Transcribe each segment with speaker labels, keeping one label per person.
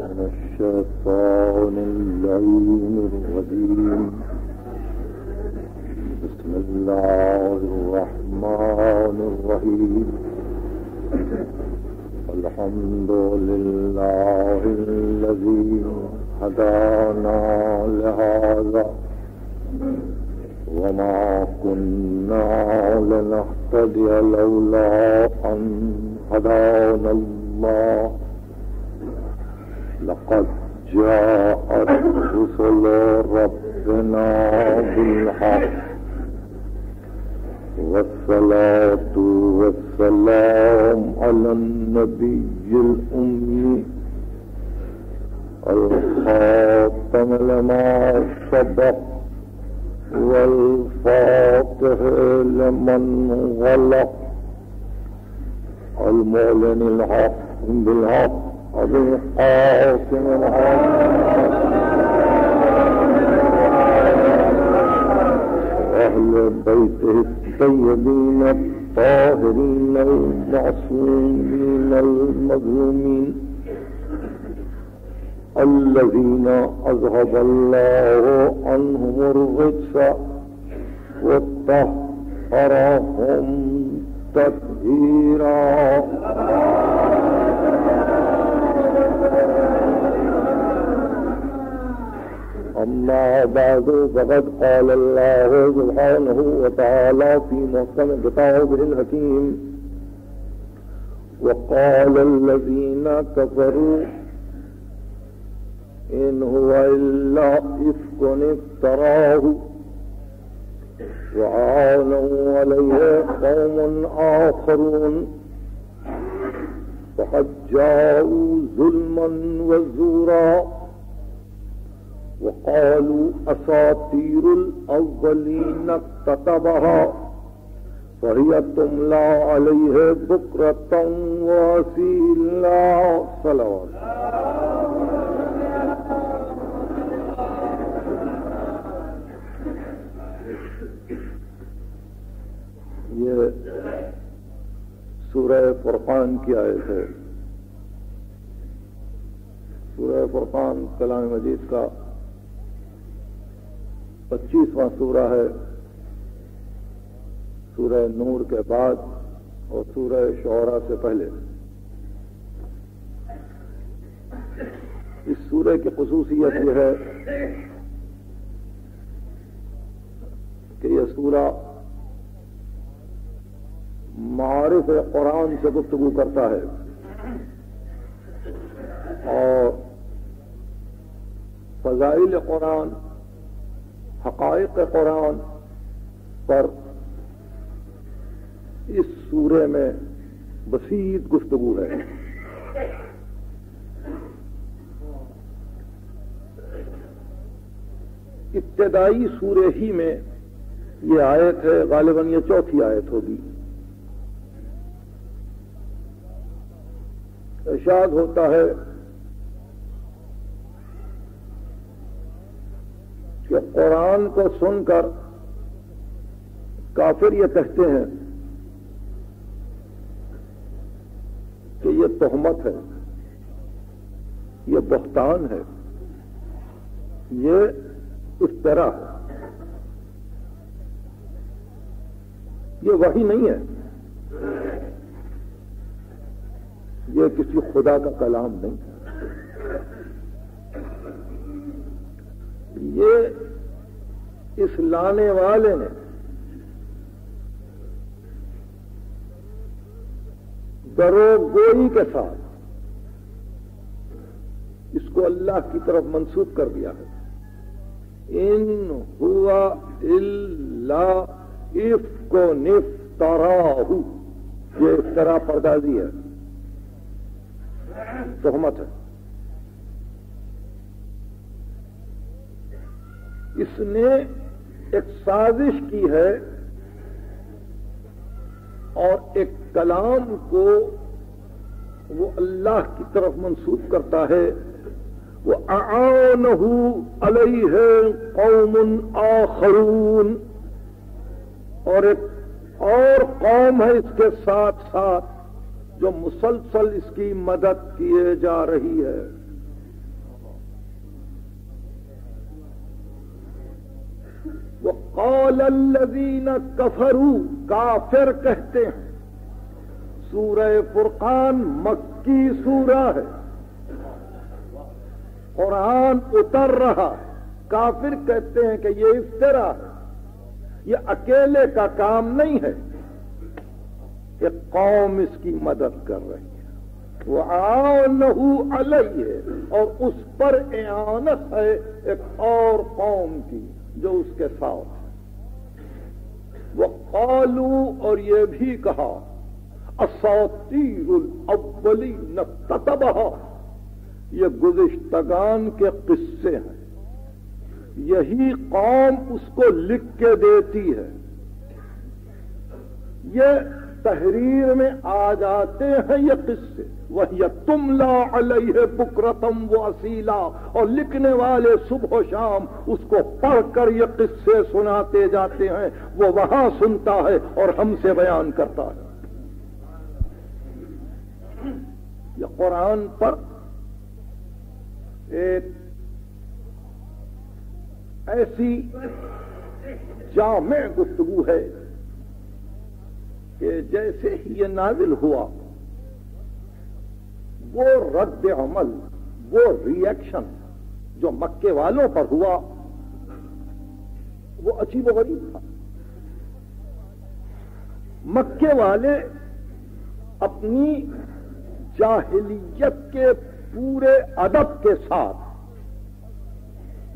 Speaker 1: من الشيطان اللعين الرجيم. بسم الله الرحمن الرحيم. الحمد لله الذي هدانا لهذا. وما كنا لنهتدي لولا أن هدانا الله. لقد جاءت رسل ربنا بالحق. والصلاة والسلام على النبي الأمي. الخاتم لما سبق والفاتح لمن غلق. المعلن الحق بالحق. أبي حاكم الحق أهل بيته الطيبين الطاهرين المعصومين المظلومين الذين أذهب الله عنهم الرجس وطهرهم تطهيرا. أما بعد فقد قال الله سبحانه وتعالى في محكم كتابه الحكيم وقال الذين كفروا إن هو إلا إفك افتراه وعانوا عليه قوم آخرون فقد جاءوا ظلما وزورا. وقالوا أساطير الأولين اكتتبها فهي تملى عليه بكرة واسيلا صلوات. یہ سورہ فرقان کی آیت ہے۔ سورہ فرقان کلام مجید کا پچیسواں سورہ ہے۔ سورہ نور کے بعد اور سورہ شعرا سے پہلے۔ اس سورہ کی خصوصیت یہ ہے کہ یہ سورہ معارف قرآن سے گفتگو کرتا ہے اور فضائل قرآن حقائق قرآن پر اس سورے میں بسیط گفتگو ہے۔ ابتدائی سورے ہی میں یہ آیت ہے، غالباً یہ چوتھی آیت ہوگی۔ ارشاد ہوتا ہے کہ قرآن کو سن کر کافر یہ کہتے ہیں کہ یہ تہمت ہے، یہ بہتان ہے، یہ اس طرح ہے۔ یہ وہی نہیں ہے۔ یہ کسی خدا کا کلام نہیں۔ یہ اس لانے والے نے درو گوئی کے ساتھ اس کو اللہ کی طرف منسوخ کر دیا ہے۔ ان ہوا اللہ اف کو نف تارا یہ اس طرح پردازی ہے۔ تہمت ہے۔ اس نے ایک سازش کی ہے اور ایک کلام کو وہ اللہ کی طرف منسوخ کرتا ہے۔ وہ آنہ علیہ قوم آخرون۔ اور ایک اور قوم ہے اس کے ساتھ ساتھ جو مسلسل اس کی مدد کیے جا رہی ہے۔ وقال الذین کفرو کافر کہتے ہیں۔ سورہ فرقان مکی سورہ ہے۔ قرآن اتر رہا۔ کافر کہتے ہیں کہ یہ افطرا ہے۔ یہ اکیلے کا کام نہیں ہے۔ کہ قوم اس کی مدد کر رہی ہے۔ وہ لہو علیہ اور اس پر اعانت ہے ایک اور قوم کی جو اس کے ساتھ وہ قالو اور یہ بھی کہا اساتیر الاولی نتبہ یہ گزشتگان کے قصے ہیں۔ یہی قوم اس کو لکھ کے دیتی ہے۔ یہ تحریر میں آ جاتے ہیں یہ قصے۔ وہ تم لا علیہ بکرتم و اصیلا۔ اور لکھنے والے صبح و شام اس کو پڑھ کر یہ قصے سناتے جاتے ہیں۔ وہ وہاں سنتا ہے اور ہم سے بیان کرتا ہے۔ یہ قرآن پر ایک ایسی جامع گفتگو ہے۔ کہ جیسے ہی یہ نازل ہوا، وہ رد عمل، وہ ریئیکشن جو مکے والوں پر ہوا، وہ عجیب و غریب تھا۔ مکے والے اپنی جاہلیت کے پورے ادب کے ساتھ،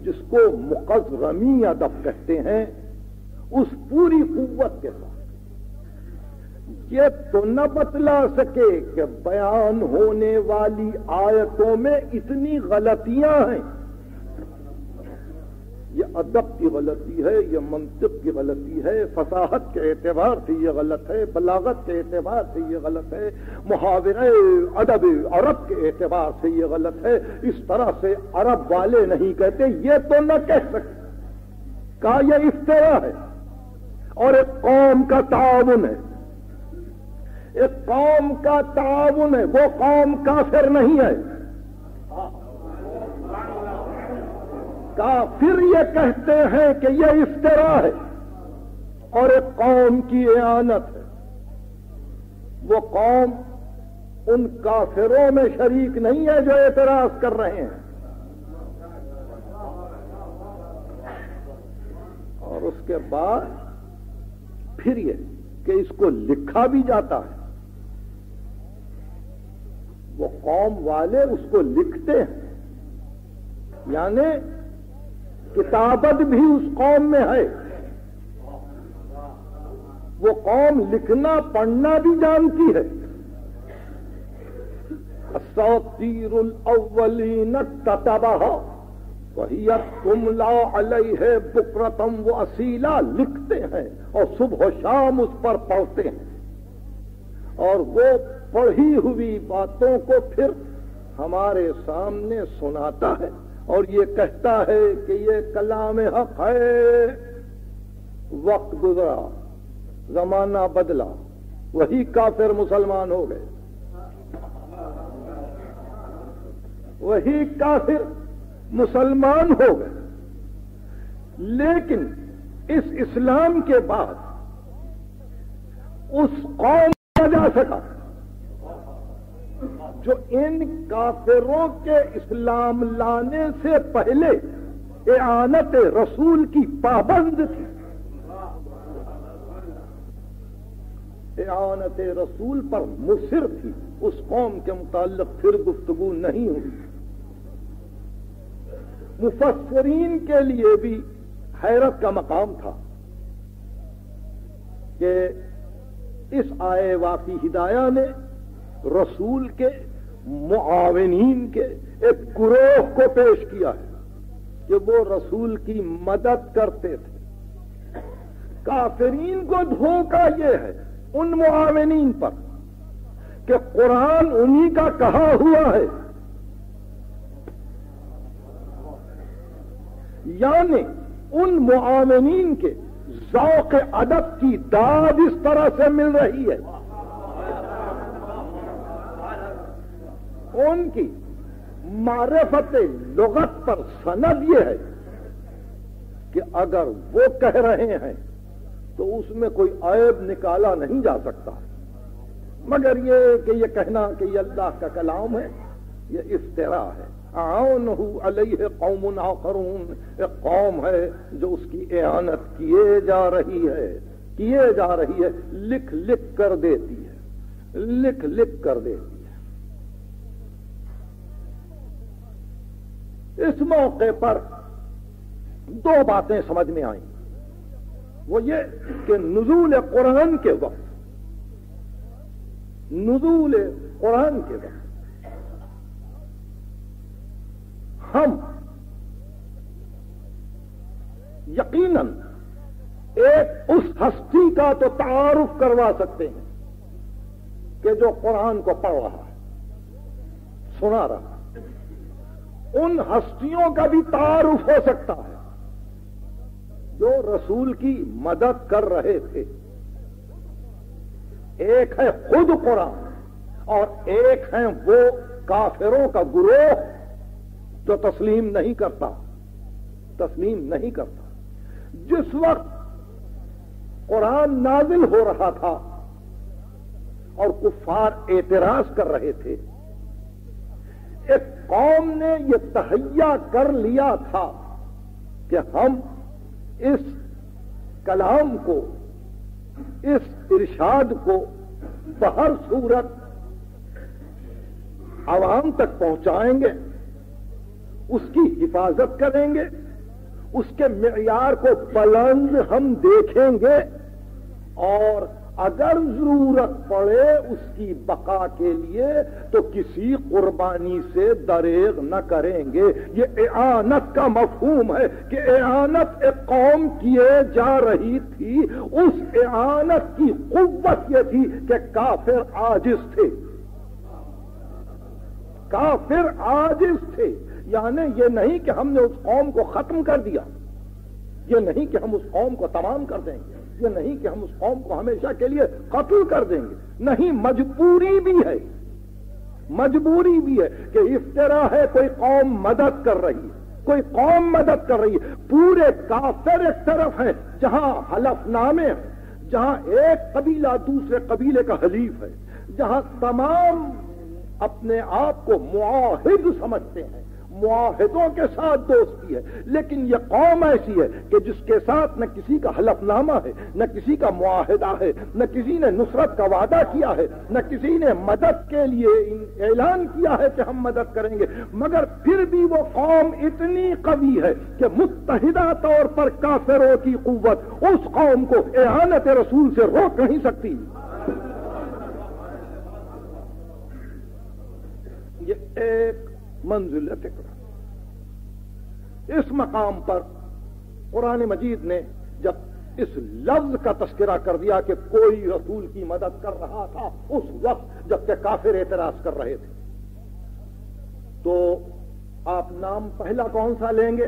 Speaker 1: جس کو مقزرمی ادب کہتے ہیں، اس پوری قوت کے ساتھ۔ یہ تو نہ بتلا سکے کہ بیان ہونے والی آیتوں میں اتنی غلطیاں ہیں۔ یہ ادب کی غلطی ہے، یہ منطق کی غلطی ہے، فصاحت کے اعتبار سے یہ غلط ہے، بلاغت کے اعتبار سے یہ غلط ہے محاورہ ادب عرب کے اعتبار سے یہ غلط ہے۔ اس طرح سے عرب والے نہیں کہتے، یہ تو نہ کہہ سکتے۔ کہا یہ افطرا ہے؟ اور ایک قوم کا تعاون ہے۔ ایک قوم کا تعاون ہے، وہ قوم کافر نہیں ہے۔ کافر یہ کہتے ہیں کہ یہ افطرا ہے اور ایک قوم کی اعانت ہے۔ وہ قوم ان کافروں میں شریک نہیں ہے جو اعتراض کر رہے ہیں۔ اور اس کے بعد پھر یہ کہ اس کو لکھا بھی جاتا ہے۔ وہ قوم والے اس کو لکھتے ہیں۔ یعنی کتابت بھی اس قوم میں ہے۔ وہ قوم لکھنا، پڑھنا بھی جانتی ہے۔ سوتیر الاولین تتبہ وہی تم لا علیہ بکرتم وہ اصیلا لکھتے ہیں اور صبح و شام اس پر پڑھتے ہیں۔ اور وہ پڑھی ہوئی باتوں کو پھر ہمارے سامنے سناتا ہے اور یہ کہتا ہے کہ یہ کلام حق ہے۔ وقت گزرا، زمانہ بدلا، وہی کافر مسلمان ہو گئے۔ وہی کافر مسلمان ہو گئے۔ لیکن اس اسلام کے بعد اس قوم جا سکا۔ جو ان کافروں کے اسلام لانے سے پہلے اعانت رسول کی پابند تھی۔ اعانت رسول پر مصر تھی۔ اس قوم کے متعلق پھر گفتگو نہیں ہوئی۔ مفسرین کے لیے بھی حیرت کا مقام تھا کہ اس آئے واقعی ہدایہ نے رسول کے معاونین کے ایک گروہ کو پیش کیا ہے کہ وہ رسول کی مدد کرتے تھے۔ کافرین کو دھوکہ یہ ہے ان معاونین پر کہ قرآن انہی کا کہا ہوا ہے۔ یعنی ان معاونین کے ذوق ادب کی داد اس طرح سے مل رہی ہے۔ ان کی معرفت لغت پر سند یہ ہے کہ اگر وہ کہہ رہے ہیں تو اس میں کوئی عیب نکالا نہیں جا سکتا۔ مگر یہ کہ یہ کہنا کہ یہ اللہ کا کلام ہے، یہ افطرا ہے۔ علیہ قوم آخرون، ایک قوم ہے جو اس کی اعانت کیے جا رہی ہے، کیے جا رہی ہے، لکھ لکھ کر دیتی ہے۔ لکھ لکھ کر دیتی اس موقع پر دو باتیں سمجھ میں آئیں۔ وہ یہ کہ نزول قرآن کے وقت، نزول قرآن کے وقت ہم یقیناً ایک اس ہستی کا تو تعارف کروا سکتے ہیں کہ جو قرآن کو پڑھ رہا ہے، سنا رہا ان ہستیوں کا بھی تعارف ہو سکتا ہے جو رسول کی مدد کر رہے تھے۔ ایک ہے خود قرآن اور ایک ہے وہ کافروں کا گروہ جو تسلیم نہیں کرتا۔ تسلیم نہیں کرتا۔ جس وقت قرآن نازل ہو رہا تھا اور کفار اعتراض کر رہے تھے قوم نے یہ تہیا کر لیا تھا کہ ہم اس کلام کو، اس ارشاد کو بہر صورت عوام تک پہنچائیں گے، اس کی حفاظت کریں گے، اس کے معیار کو بلند ہم دیکھیں گے اور اگر ضرورت پڑے اس کی بقا کے لیے تو کسی قربانی سے دریغ نہ کریں گے۔ یہ اعانت کا مفہوم ہے کہ اعانت ایک قوم کیے جا رہی تھی۔ اس اعانت کی قوت یہ تھی کہ کافر آجز تھے۔ کافر آجز تھے۔ یعنی یہ نہیں کہ ہم نے اس قوم کو ختم کر دیا۔ یہ نہیں کہ ہم اس قوم کو تمام کر دیں گے۔ یہ نہیں کہ ہم اس قوم کو ہمیشہ کے لیے قتل کر دیں گے۔ نہیں، مجبوری بھی ہے۔ مجبوری بھی ہے کہ اس طرح ہے، کوئی قوم مدد کر رہی ہے۔ کوئی قوم مدد کر رہی ہے۔ پورے کافر ایک طرف ہے جہاں حلف نامے ہیں، جہاں ایک قبیلہ دوسرے قبیلے کا حلیف ہے، جہاں تمام اپنے آپ کو معاہد سمجھتے ہیں۔ معاہدوں کے ساتھ دوستی ہے۔ لیکن یہ قوم ایسی ہے کہ جس کے ساتھ نہ کسی کا حلف نامہ ہے، نہ کسی کا معاہدہ ہے، نہ کسی نے نصرت کا وعدہ کیا ہے، نہ کسی نے مدد کے لیے اعلان کیا ہے کہ ہم مدد کریں گے۔ مگر پھر بھی وہ قوم اتنی قوی ہے کہ متحدہ طور پر کافروں کی قوت اس قوم کو اعانت رسول سے روک نہیں سکتی۔ یہ ایک منزل فکر۔ اس مقام پر قرآن مجید نے جب اس لفظ کا تذکرہ کر دیا کہ کوئی رسول کی مدد کر رہا تھا اس وقت جبکہ کافر اعتراض کر رہے تھے۔ تو آپ نام پہلا کون سا لیں گے؟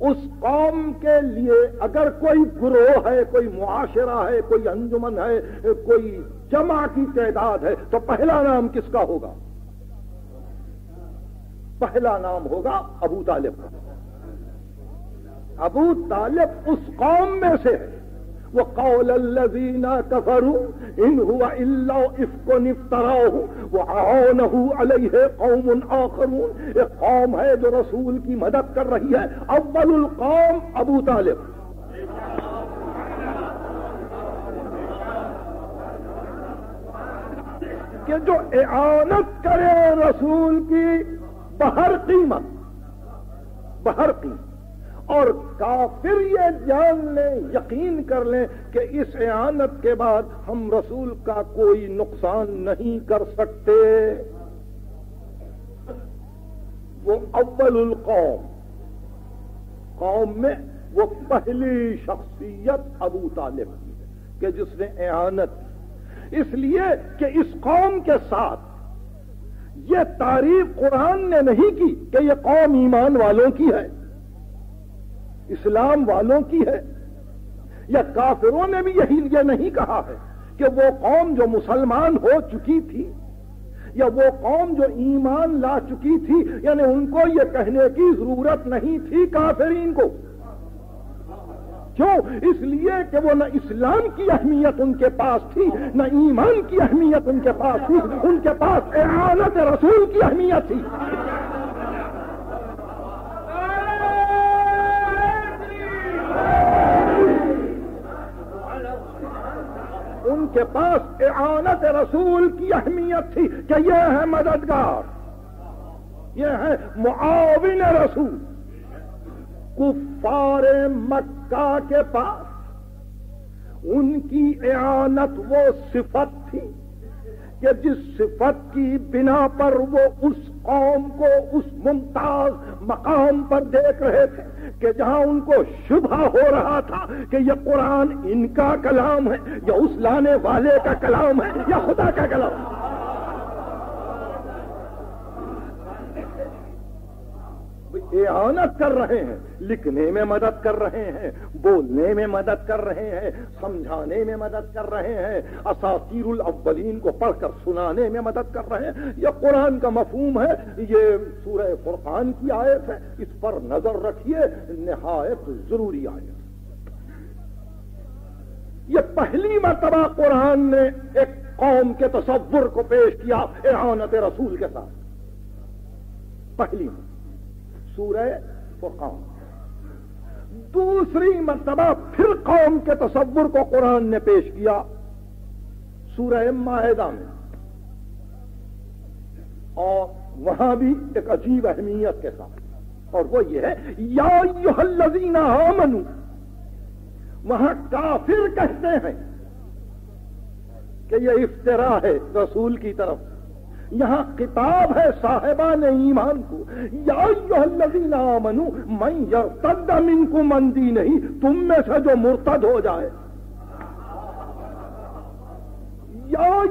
Speaker 1: اس قوم کے لیے اگر کوئی گروہ ہے، کوئی معاشرہ ہے، کوئی انجمن ہے، کوئی جمع کی تعداد ہے، تو پہلا نام کس کا ہوگا؟ پہلا نام ہوگا ابو طالب. ابو طالب اس قوم میں سے ہے. وہ قول الذین کفروا ان ہوا اللہ افکو نفتراہ وہ علیہ قوم آخرون. ایک قوم ہے جو رسول کی مدد کر رہی ہے. اول القوم ابو طالب. کہ جو اعانت کرے رسول کی بہر قیمت بہر قیمت۔ اور کافر یہ جان لیں، یقین کر لیں کہ اس اعانت کے بعد ہم رسول کا کوئی نقصان نہیں کر سکتے۔ وہ اول القوم، قوم میں وہ پہلی شخصیت ابو طالب کی ہے کہ جس نے اعانت۔ اس لیے کہ اس قوم کے ساتھ یہ تعریف قرآن نے نہیں کی کہ یہ قوم ایمان والوں کی ہے، اسلام والوں کی ہے، یا کافروں نے بھی یہی یہ نہیں کہا ہے کہ وہ قوم جو مسلمان ہو چکی تھی، یا وہ قوم جو ایمان لا چکی تھی یعنی ان کو یہ کہنے کی ضرورت نہیں تھی کافرین کو۔ کیوں؟ اس لیے کہ وہ نہ اسلام کی اہمیت ان کے پاس تھی، نہ ایمان کی اہمیت ان کے پاس تھی، ان کے پاس اعانت رسول کی اہمیت تھی۔ ان کے پاس اعانت رسول کی اہمیت تھی کہ یہ ہے مددگار، یہ ہے معاون رسول۔ کفار مکہ کے پاس ان کی اعانت وہ صفت تھی کہ جس صفت کی بنا پر وہ اس قوم کو اس ممتاز مقام پر دیکھ رہے تھے کہ جہاں ان کو شبہ ہو رہا تھا کہ یہ قرآن ان کا کلام ہے یا اس لانے والے کا کلام ہے یا خدا کا کلام ہے۔ اعانت کر رہے ہیں، لکھنے میں مدد کر رہے ہیں، بولنے میں مدد کر رہے ہیں، سمجھانے میں مدد کر رہے ہیں، اساطیر الاولین کو پڑھ کر سنانے میں مدد کر رہے ہیں۔ یہ قرآن کا مفہوم ہے، یہ سورہ فرقان کی آیت ہے۔ اس پر نظر رکھیے، نہایت ضروری آیت۔ یہ پہلی مرتبہ قرآن نے ایک قوم کے تصور کو پیش کیا، اعانت رسول کے ساتھ۔ پہلی مرتبہ۔ سورہ فرقان۔ دوسری مرتبہ پھر قوم کے تصور کو قرآن نے پیش کیا سورہ معاہدہ میں۔ اور وہاں بھی ایک عجیب اہمیت کے ساتھ۔ اور وہ یہ ہے، یا منو وہاں کافر کہتے ہیں کہ یہ افطرا ہے رسول کی طرف۔ یہاں کتاب ہے صاحبان ایمان کو۔ یا منو میں یرتد من کو مندی نہیں تم میں سے جو مرتد ہو جائے۔ یا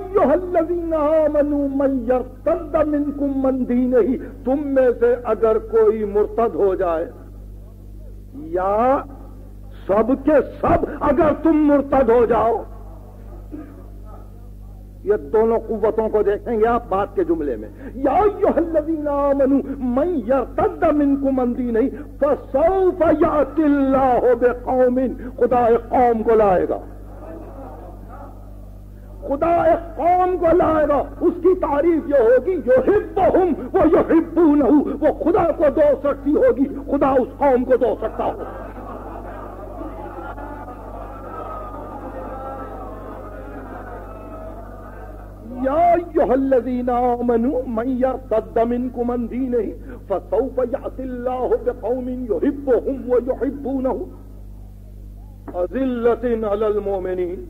Speaker 1: منو میں یرتد من کو مندی نہیں تم میں سے اگر کوئی مرتد ہو جائے۔ یا سب کے سب اگر تم مرتد ہو جاؤ۔ یہ دونوں قوتوں کو دیکھیں گے آپ بات کے جملے میں۔ یا منو میں یرتد منکم مندی نہیں فسوف یات اللہ بے قوم خدا ایک قوم کو لائے گا۔ خدا ایک قوم کو لائے گا۔ اس کی تعریف یہ ہوگی جو ہب ہوں وہ یہ وہ خدا کو دو سکتی ہوگی، خدا اس قوم کو دو سکتا ہوگا۔ الذين آمنوا، من يرتد منكم عن دينه، فسوف يأتي الله بقوم يحبهم ويحبونه. أذلة على المؤمنين،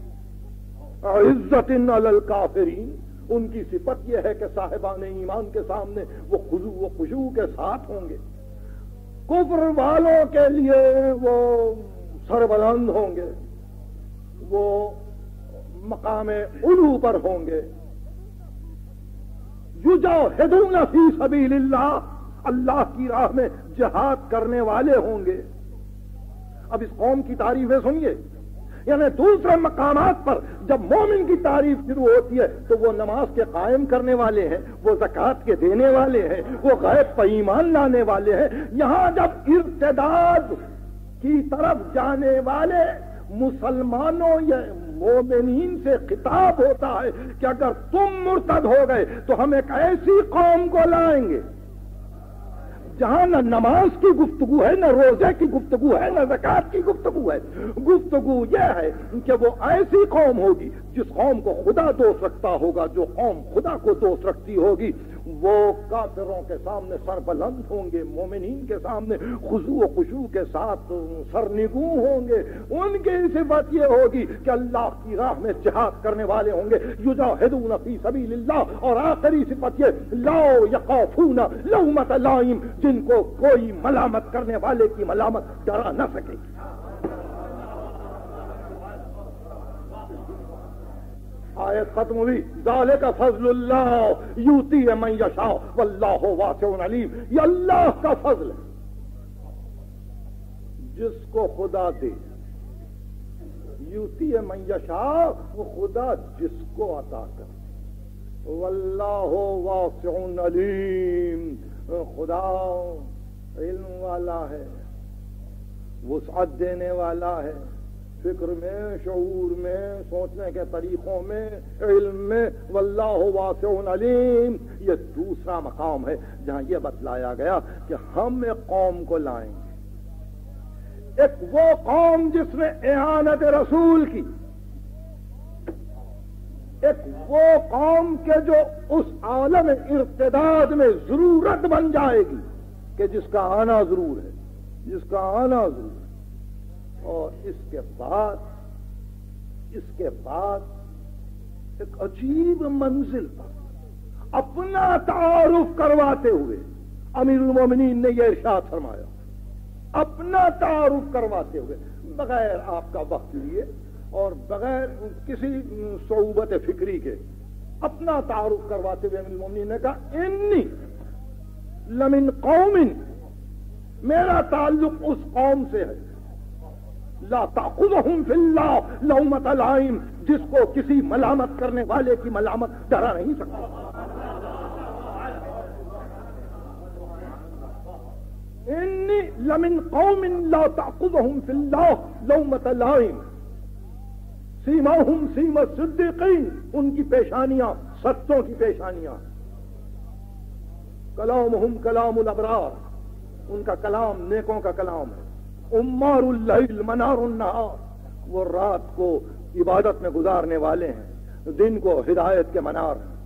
Speaker 1: عزة على الكافرين. ان کی صفت یہ ہے کہ صاحبان ایمان کے سامنے، وہ خضو و خوشو کے ساتھ ہوں گے۔ کفر والوں کے لیے وہ سربلند ہوں گے۔ وہ مقام علو پر ہوں گے۔ یجاہدون فی سبیل اللہ اللہ کی راہ میں جہاد کرنے والے ہوں گے۔ اب اس قوم کی تعریفیں سنیے۔ یعنی دوسرے مقامات پر جب مومن کی تعریف شروع ہوتی ہے تو وہ نماز کے قائم کرنے والے ہیں، وہ زکوٰۃ کے دینے والے ہیں، وہ غیب پہ ایمان لانے والے ہیں۔ یہاں جب ارتداد کی طرف جانے والے مسلمانوں یا مومنین سے خطاب ہوتا ہے کہ اگر تم مرتد ہو گئے تو ہم ایک ایسی قوم کو لائیں گے۔ جہاں نہ نماز کی گفتگو ہے، نہ روزے کی گفتگو ہے، نہ زکات کی گفتگو ہے۔ گفتگو یہ ہے کہ وہ ایسی قوم ہوگی جس قوم کو خدا دوست رکھتا ہوگا، جو قوم خدا کو دوست رکھتی ہوگی۔ وہ کافروں کے سامنے سر بلند ہوں گے، مومنین کے سامنے خزو و خوشو کے ساتھ سرنگو ہوں گے۔ ان کی صفت یہ ہوگی کہ اللہ کی راہ میں جہاد کرنے والے ہوں گے۔ یجاہدون فی سبیل اللہ۔ اور آخری صفت یہ لاؤ یقافون لومت لائم۔ جن کو کوئی ملامت کرنے والے کی ملامت ڈرا نہ سکے۔ آیت ختم ہوئی۔ ڈالے کا فضل اللہ یوتی ہے میں یشا اللہ واسع علیم۔ یہ اللہ کا فضل ہے۔ جس کو خدا دے یوتی ہے میں یشا وہ خدا جس کو عطا کر واللہ واسع علیم۔ خدا علم والا ہے، وسعت دینے والا ہے۔ فکر میں، شعور میں، سوچنے کے طریقوں میں، علم میں، واللہ واسع علیم، یہ دوسرا مقام ہے جہاں یہ بتلایا گیا کہ ہم ایک قوم کو لائیں گے۔ ایک وہ قوم جس نے احانت رسول کی۔ ایک وہ قوم کے جو اس عالم ارتداد میں ضرورت بن جائے گی کہ جس کا آنا ضرور ہے، جس کا آنا ضرور ہے۔ اور اس کے بعد اس کے بعد ایک عجیب منزل پر اپنا تعارف کرواتے ہوئے امیر المومنین نے یہ ارشاد فرمایا۔ اپنا تعارف کرواتے ہوئے، بغیر آپ کا وقت لیے اور بغیر کسی صعوبت فکری کے اپنا تعارف کرواتے ہوئے امیر المومنین نے کہا، انی لمن قوم میرا تعلق اس قوم سے ہے۔ لا تاخذهم فی اللہ لومت العین جس کو کسی ملامت کرنے والے کی ملامت ڈرا نہیں سکتا۔ انی لمن قوم لا تاخذهم فی اللہ لومت العین سیماہم سیما صدیقین، ان کی پیشانیاں ستوں کی پیشانیاں۔ کلامہم کلام الابرار، ان کا کلام نیکوں کا کلام ہے۔ عمار اللیل منار النہار۔ وہ رات کو عبادت میں گزارنے والے ہیں۔ دن کو ہدایت کے منار ہیں۔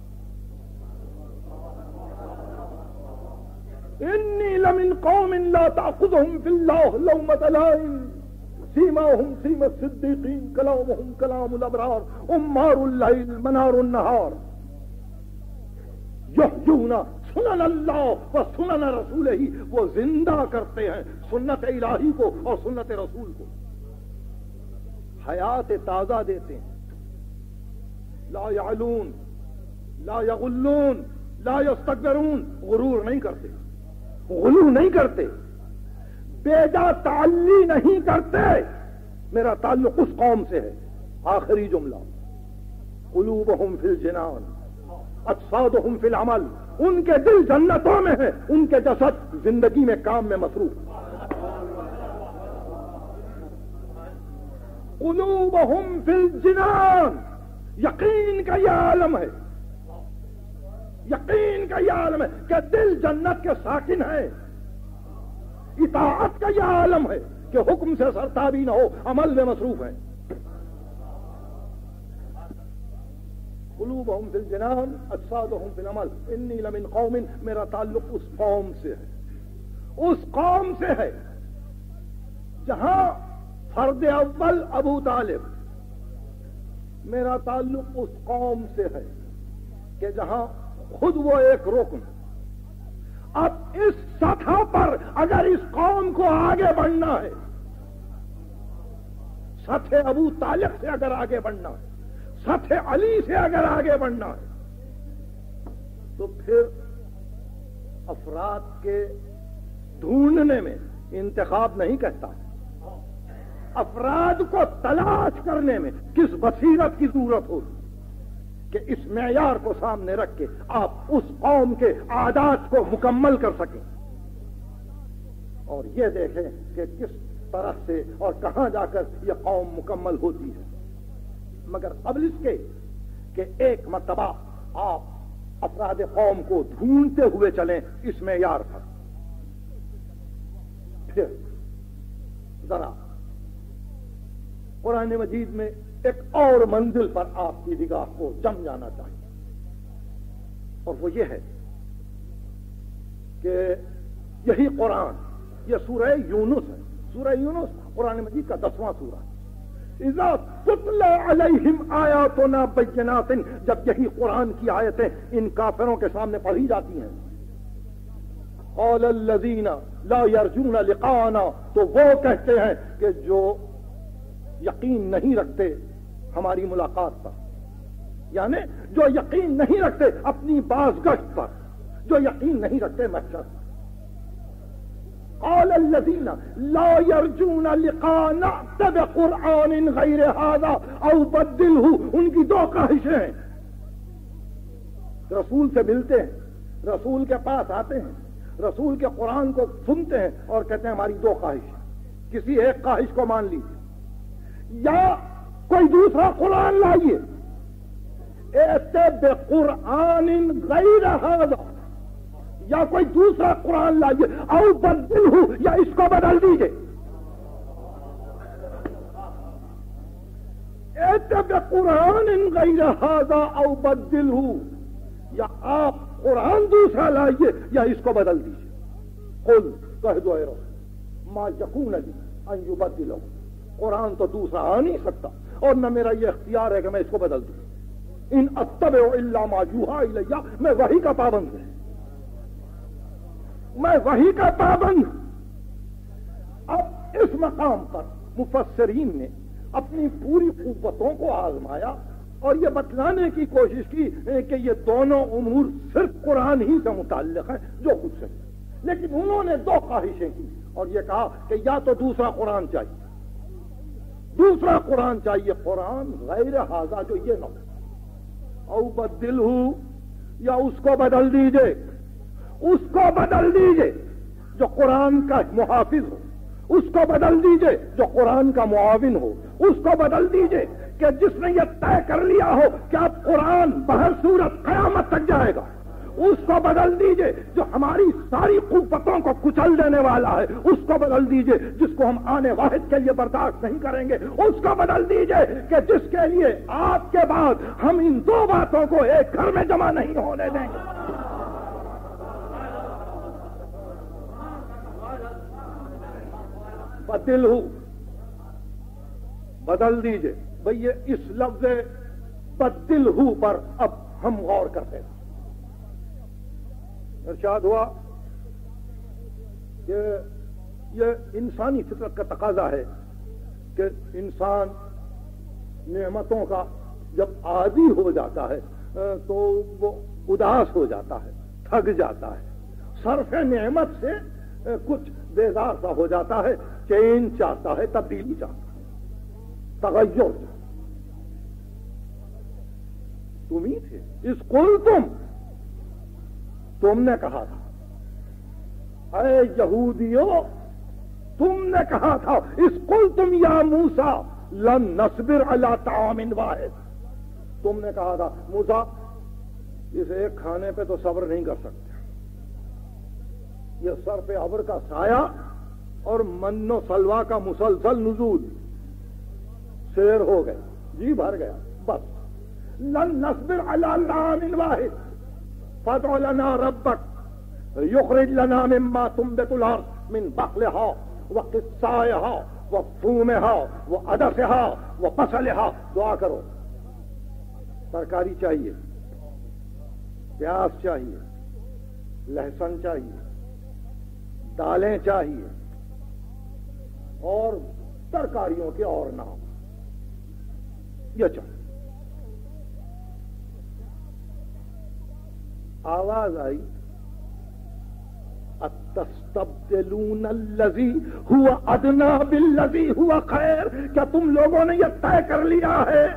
Speaker 1: انی لمن قوم لا تأخذهم فی اللہ لومت لائم۔ سیماہم سیم الصدیقین کلامہم کلام الابرار۔ عمار اللیل منار النہار۔ یحجونا سنن اللہ و سنن رسول ہی وہ زندہ کرتے ہیں سنت الہی کو اور سنت رسول کو۔ حیات تازہ دیتے ہیں۔ لا یعلون، لا یغلون، لا یستقبرون غرور نہیں کرتے۔ غلو نہیں کرتے۔ بیجا تعلی نہیں کرتے۔ میرا تعلق اس قوم سے ہے۔ آخری جملہ۔ قلوبہم فی الجنان، اجسادہم فی العمل۔ ان کے دل جنتوں میں ہیں، ان کے جسد زندگی میں کام میں مصروف۔ قلوبہم فی الجنان، یقین کا یہ عالم ہے۔ یقین کا یہ عالم ہے کہ دل جنت کے ساکن ہے اطاعت کا یہ عالم ہے کہ حکم سے سرتابی نہ ہو، عمل میں مصروف ہے قلوبهم فی الجنان اجسادهم فی العمل انی لمن قوم، میرا تعلق اس قوم سے ہے۔ اس قوم سے ہے جہاں فرد اول ابو طالب۔ میرا تعلق اس قوم سے ہے کہ جہاں خود وہ ایک رکن۔ اب اس سطح پر اگر اس قوم کو آگے بڑھنا ہے، سطح ابو طالب سے اگر آگے بڑھنا ہے سطح علی سے اگر آگے بڑھنا ہے، تو پھر افراد کے ڈھونڈنے میں انتخاب نہیں کہتا افراد کو تلاش کرنے میں کس بصیرت کی ضرورت ہوگی کہ اس معیار کو سامنے رکھ کے آپ اس قوم کے عادات کو مکمل کر سکیں۔ اور یہ دیکھیں کہ کس طرح سے اور کہاں جا کر یہ قوم مکمل ہوتی ہے۔ مگر قبل اس کے کہ ایک مرتبہ آپ افراد قوم کو ڈھونڈتے ہوئے چلیں اس میں یار تھا۔ پھر ذرا قرآن مجید میں ایک اور منزل پر آپ کی نگاہ کو جم جانا چاہیے۔ اور وہ یہ ہے کہ یہی قرآن، یہ سورہ یونس ہے۔ سورہ یونس قرآن مجید کا دسواں سورہ ہے۔ علیہم آیاتنا بینات جب یہی قرآن کی آیتیں ان کافروں کے سامنے پڑھی جاتی ہیں۔ قال الذین لا یرجون لقانا، تو وہ کہتے ہیں کہ جو یقین نہیں رکھتے ہماری ملاقات پر یعنی جو یقین نہیں رکھتے اپنی باز گشت پر، جو یقین نہیں رکھتے محشر پر۔ قال الذين لا يرجون لقاء قرآن غیر هذا او بدله. ان کی دو خواہشیں ہیں. رسول سے ملتے ہیں. رسول کے پاس آتے ہیں. رسول کے قرآن کو سنتے ہیں اور کہتے ہیں ہماری دو خواہش کسی ایک خواہش کو مان لیجیے یا کوئی دوسرا قرآن لائیے. ایسے بے قرآن غیر هذا. یا کوئی دوسرا قرآن لائیے، او بدل ہوں یا اس کو بدل دیجیے ایسے بے قرآن غیر او بدل ہوں یا آپ قرآن دوسرا لائیے، یا اس کو بدل دیجیے قل، کہہ دو اے ما یقون علی ان یبدلو۔ قرآن تو دوسرا آ نہیں سکتا، اور نہ میرا یہ اختیار ہے کہ میں اس کو بدل دوں۔ ان اتب الا ما یوحا الیہ، میں وہی کا پابند ہوں۔ میں وہی کا پابند اب اس مقام پر مفسرین نے اپنی پوری قوتوں کو آزمایا اور یہ بتلانے کی کوشش کی کہ یہ دونوں امور صرف قرآن ہی سے متعلق ہیں جو کچھ سے لیکن انہوں نے دو خواہشیں کی اور یہ کہا کہ یا تو دوسرا قرآن چاہیے۔ دوسرا قرآن چاہیے، قرآن غیر حاضہ جو یہ نہ ہو۔ او بدل ہوں یا اس کو بدل دیجیے۔ اس کو بدل دیجیے جو قرآن کا محافظ ہو۔ اس کو بدل دیجیے جو قرآن کا معاون ہو۔ اس کو بدل دیجیے کہ جس نے یہ طے کر لیا ہو کہ اب قرآن بہر صورت قیامت تک جائے گا۔ اس کو بدل دیجیے جو ہماری ساری قوتوں کو کچل دینے والا ہے۔ اس کو بدل دیجیے جس کو ہم آنے واحد کے لیے برداشت نہیں کریں گے۔ اس کو بدل دیجیے کہ جس کے لیے آپ کے بعد ہم ان دو باتوں کو ایک گھر میں جمع نہیں ہونے دیں گے۔ بدل ہوں۔ بدل دیجیے۔ بھئی یہ اس لفظ بدل ہوں پر اب ہم غور کرتے ہیں۔ ارشاد ہوا کہ یہ انسانی فطرت کا تقاضا ہے کہ انسان نعمتوں کا جب عادی ہو جاتا ہے تو وہ اداس ہو جاتا ہے تھک جاتا ہے۔ صرف نعمت سے کچھ بیزار سا ہو جاتا ہے۔ چینج چاہتا ہے تبدیلی چاہتا ہے۔ تغیر۔ تم ہی تھے۔ اس کل تم۔ تم نے کہا تھا۔ اے یہودیو، تم نے کہا تھا۔ اس کل تم یا موسا لن نصبر اللہ تعام واحد۔ تم نے کہا تھا موسا اس ایک کھانے پہ تو صبر نہیں کر سکتے۔ یہ سر پہ ابر کا سایہ اور من و سلوا کا مسلسل نزول۔ شیر ہو گئے۔ جی بھر گیا۔ بس۔ لن نصبر اللہ تعام واحد۔ فادع لنا ربك يخرج لنا مما تنبت الارض من بقلها وقصائها وفومها وعدسها وبصلها دعا کرو۔ ترکاری چاہیے۔ پیاز چاہیے۔ لہسن چاہیے۔ دالیں چاہیے۔ اور ترکاریوں کے اور نام۔ یہ چاہیے آواز آئی۔ تستبدلون الذی ہوا ادنا بالذی ہوا خیر کیا تم لوگوں نے یہ طے کر لیا ہے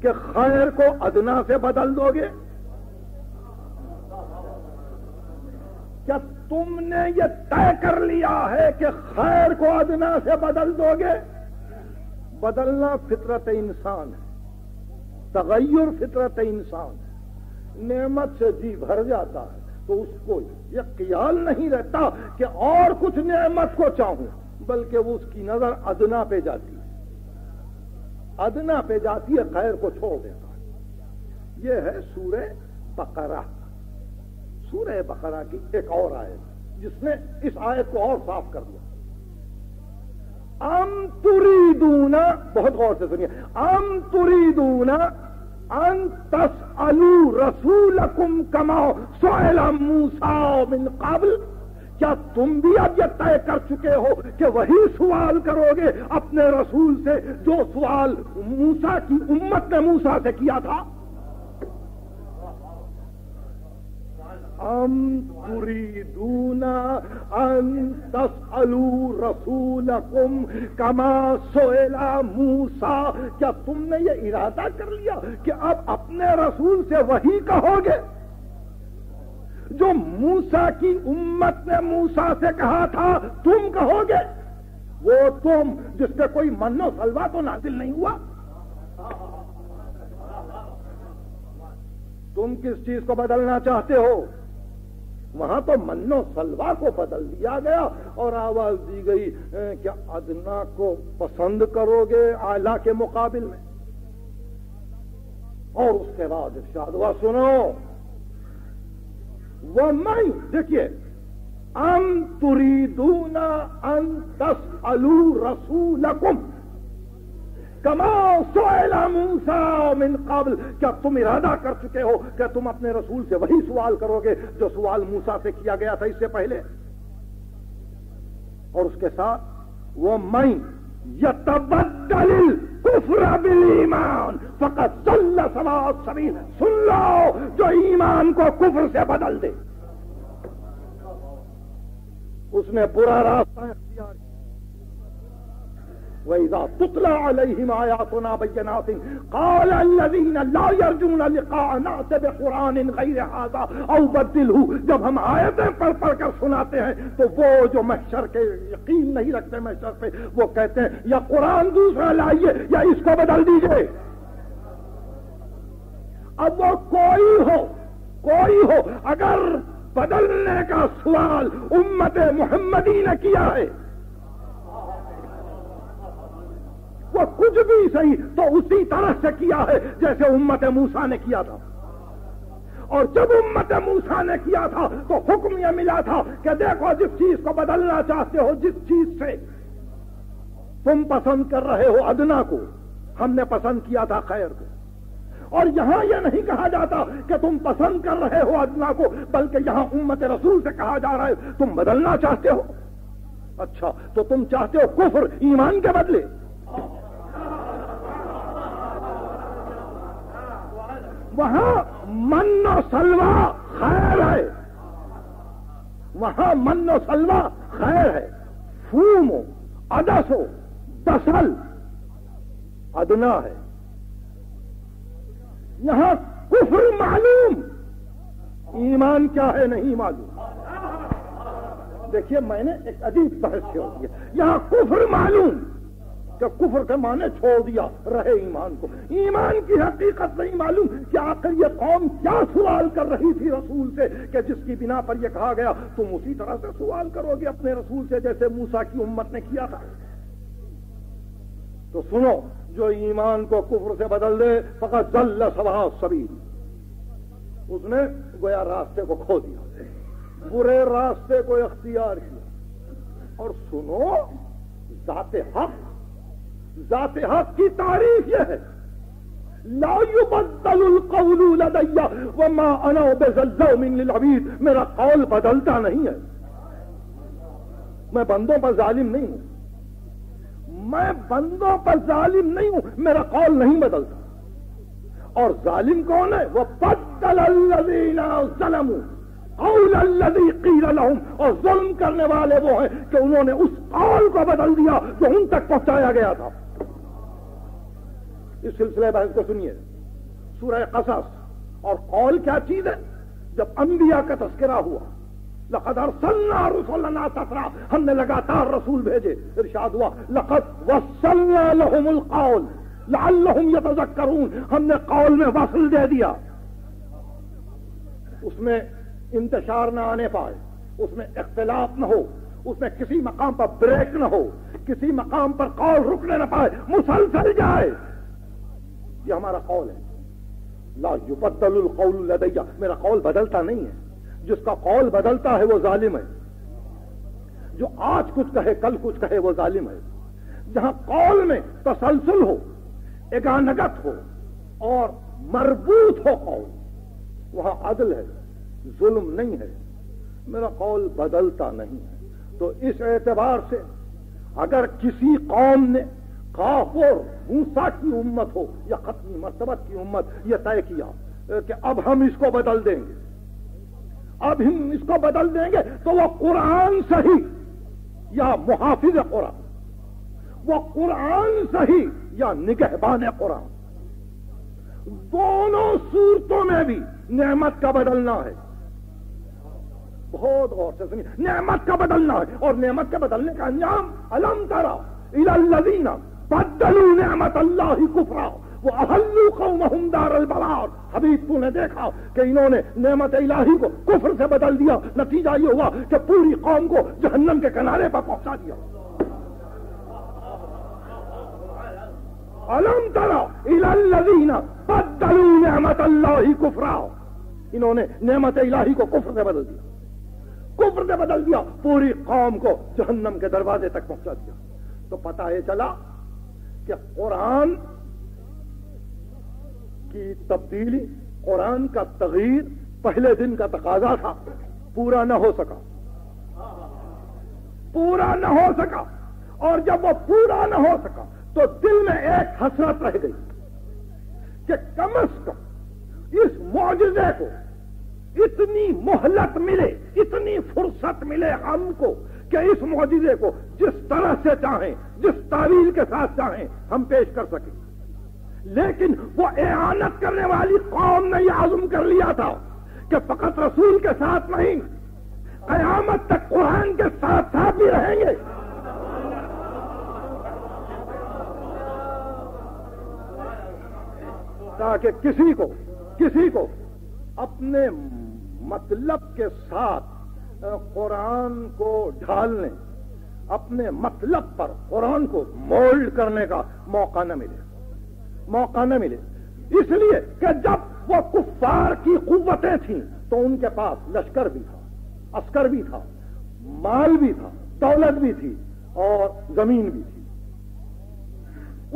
Speaker 1: کہ خیر کو ادنا سے بدل دو گے؟ تم نے یہ طے کر لیا ہے کہ خیر کو ادنا سے بدل دو گے۔ بدلنا فطرت انسان ہے۔ تغیر فطرت انسان ہے۔ نعمت سے جی بھر جاتا ہے۔ تو اس کو یہ خیال نہیں رہتا کہ اور کچھ نعمت کو چاہوں، بلکہ وہ اس کی نظر ادنا پہ جاتی ہے۔ ادنا پہ جاتی ہے، خیر کو چھوڑ دیتا ہے۔ یہ ہے سورہ بقرہ۔ سورہ بقرہ کی ایک اور آیت جس نے اس آیت کو اور صاف کر دیا۔ ام تریدونا بہت غور سے سنیے۔ ام تریدونا ان تسالو رسولکم کما سئل موسی من قبل۔ کیا تم بھی اب یہ طے کر چکے ہو کہ وہی سوال کرو گے اپنے رسول سے جو سوال موسا کی امت نے موسا سے کیا تھا؟ ام تريدون ان تسالوا رسولكم كما سئل موسا کیا تم نے یہ ارادہ کر لیا کہ اب اپنے رسول سے وہی کہو گے؟ جو موسا کی امت نے موسا سے کہا تھا، تم کہو گے؟ وہ تم جس پہ کوئی من و سلوا تو نازل نہیں ہوا؟ تم کس چیز کو بدلنا چاہتے ہو؟ وہاں تو من و سلوا کو بدل دیا گیا اور آواز دی گئی کیا ادنا کو پسند کرو گے آلہ کے مقابل میں؟ اور اس کے بعد ارشاد ہوا، سنو وہ میں دیکھیے ام تریدون ان تسالو رسولکم کما سوئل موسا من قبل، کیا تم ارادہ کر چکے ہو کہ تم اپنے رسول سے وہی سوال کرو گے جو سوال موسا سے کیا گیا تھا اس سے پہلے؟ اور اس کے ساتھ، وہ میں یتبدل کفر بالایمان، فقط صلی سواد سبیل، سن لو جو ایمان کو کفر سے بدل دے۔ اس نے برا راستہ اختیار کیا۔ وَإِذَا تُطْلَى عَلَيْهِمْ آيَاتُنَا بَيِّنَاتٍ قَالَ الَّذِينَ لَا يَرْجُونَ لِقَاءَ نَأْتِ بِقُرْآنٍ غَيْرِ هَذَا أَوْ بَدِّلْهُ جب ہم آیتیں پڑھ پڑھ کر سناتے ہیں تو وہ جو محشر کے یقین نہیں رکھتے محشر پہ وہ کہتے ہیں، یا قرآن دوسرا لائیے یا اس کو بدل دیجیے۔ اب وہ کوئی ہو کوئی ہو، اگر بدلنے کا سوال امت محمدی نے کیا ہے وہ کچھ بھی صحیح تو اسی طرح سے کیا ہے جیسے امت موسا نے کیا تھا۔ اور جب امت موسا نے کیا تھا تو حکم یہ ملا تھا کہ دیکھو جس چیز کو بدلنا چاہتے ہو جس چیز سے تم پسند کر رہے ہو ادنا کو، ہم نے پسند کیا تھا خیر کو۔ اور یہاں یہ نہیں کہا جاتا کہ تم پسند کر رہے ہو ادنا کو، بلکہ یہاں امت رسول سے کہا جا رہا ہے، تم بدلنا چاہتے ہو۔ اچھا تو تم چاہتے ہو کفر ایمان کے بدلے؟ وہاں من و سلوا خیر ہے۔ وہاں من و سلوا خیر ہے۔ فوم ہو ادس ہو دسل ادنا ہے۔ یہاں کفر معلوم۔ ایمان کیا ہے نہیں معلوم۔ دیکھیے میں نے ایک عجیب بحث چھوڑ دیا یہاں کفر معلوم۔ کہ کفر کے معنی چھوڑ دیا، رہے ایمان کو۔ ایمان کی حقیقت نہیں معلوم کہ آخر یہ قوم کیا سوال کر رہی تھی رسول سے، کہ جس کی بنا پر یہ کہا گیا، تم اسی طرح سے سوال کرو گے اپنے رسول سے، جیسے موسا کی امت نے کیا تھا۔ تو سنو، جو ایمان کو کفر سے بدل دے، فقط ذل سوا سبھی اس نے گویا راستے کو کھو دیا۔ برے راستے کو اختیار کیا۔ اور سنو، ذات حق ذات حق کی تعریف یہ ہے۔ لا يبدل القول لدي وما انا بظلم للعبيد۔ میرا قول بدلتا نہیں ہے۔ میں بندوں پر ظالم نہیں ہوں۔ میں بندوں پر ظالم نہیں ہوں۔ میرا قول نہیں بدلتا۔ اور ظالم کون ہے؟ وہ بدل الذين ظلموا۔ قول الذي قيل لهم۔ اور ظلم کرنے والے وہ ہیں کہ انہوں نے اس قول کو بدل دیا جو ان تک پہنچایا گیا تھا۔ اس سلسلے بحث کو سنیے۔ سورہ قصص اور قول کیا چیز ہے؟ جب انبیاء کا تذکرہ ہوا، لقد ارسلنا رسولنا تفرا ہم نے لگاتار رسول بھیجے۔ ارشاد ہوا، لقد وصلنا لهم القول، لعلهم يتذكرون ہم نے قول میں وصل دے دیا۔ اس میں انتشار نہ آنے پائے، اس میں اختلاف نہ ہو، اس میں کسی مقام پر بریک نہ ہو، کسی مقام پر قول رکنے نہ پائے، مسلسل جائے۔ یہ ہمارا قول ہے۔ لا یبدل القول لدیا میرا قول بدلتا نہیں ہے۔ جس کا قول بدلتا ہے وہ ظالم ہے۔ جو آج کچھ کہے، کل کچھ کہے، وہ ظالم ہے۔ جہاں قول میں تسلسل ہو، اگانگت ہو اور مربوط ہو قول، وہاں عدل ہے، ظلم نہیں ہے۔ میرا قول بدلتا نہیں ہے۔ تو اس اعتبار سے اگر کسی قوم نے کافر موسا کی امت ہو، یا ختمی مرتبت کی امت، یہ طے کیا کہ اب ہم اس کو بدل دیں گے۔ اب ہم اس کو بدل دیں گے تو وہ قرآن صحیح، یا محافظ قرآن، وہ قرآن صحیح یا نگہبان قرآن۔ دونوں صورتوں میں بھی نعمت کا بدلنا ہے۔ بہت غور سے سنی نعمت کا بدلنا ہے اور نعمت کے بدلنے کا انجام الم ترا الزین بدلو نعمت اللہ ہی کفرا وہ اہلو قومہم دار البلار حبیب تو نے دیکھا کہ انہوں نے نعمت الہی کو کفر سے بدل دیا۔ نتیجہ یہ ہوا کہ پوری قوم کو جہنم کے کنارے پر پہنچا دیا۔ الم ترا الزین بدلو نعمت اللہ کفرا۔ انہوں نے نعمت الہی کو کفر سے بدل دیا۔ کفر سے بدل دیا۔ پوری قوم کو جہنم کے دروازے تک پہنچا دیا۔ تو پتا یہ چلا کہ قرآن کی تبدیلی، قرآن کا تغیر پہلے دن کا تقاضا تھا، پورا نہ ہو سکا۔ پورا نہ ہو سکا۔ اور جب وہ پورا نہ ہو سکا، تو دل میں ایک حسرت رہ گئی کہ کم از کم اس معجزے کو اتنی مہلت ملے، اتنی فرصت ملے ہم کو کہ اس معجزے کو جس طرح سے چاہیں، جس تعویل کے ساتھ چاہیں، ہم پیش کر سکیں۔ لیکن وہ اعانت کرنے والی قوم نے یہ عزم کر لیا تھا کہ فقط رسول کے ساتھ نہیں، قیامت تک قرآن کے ساتھ ساتھ بھی رہیں گے۔ تاکہ کسی کو کسی کو اپنے مطلب کے ساتھ قرآن کو ڈھالنے اپنے مطلب پر قرآن کو مولڈ کرنے کا موقع نہ ملے۔ موقع نہ ملے۔ اس لیے کہ جب وہ کفار کی قوتیں تھیں، تو ان کے پاس لشکر بھی تھا، عسکر بھی تھا، مال بھی تھا، دولت بھی تھی اور زمین بھی تھی۔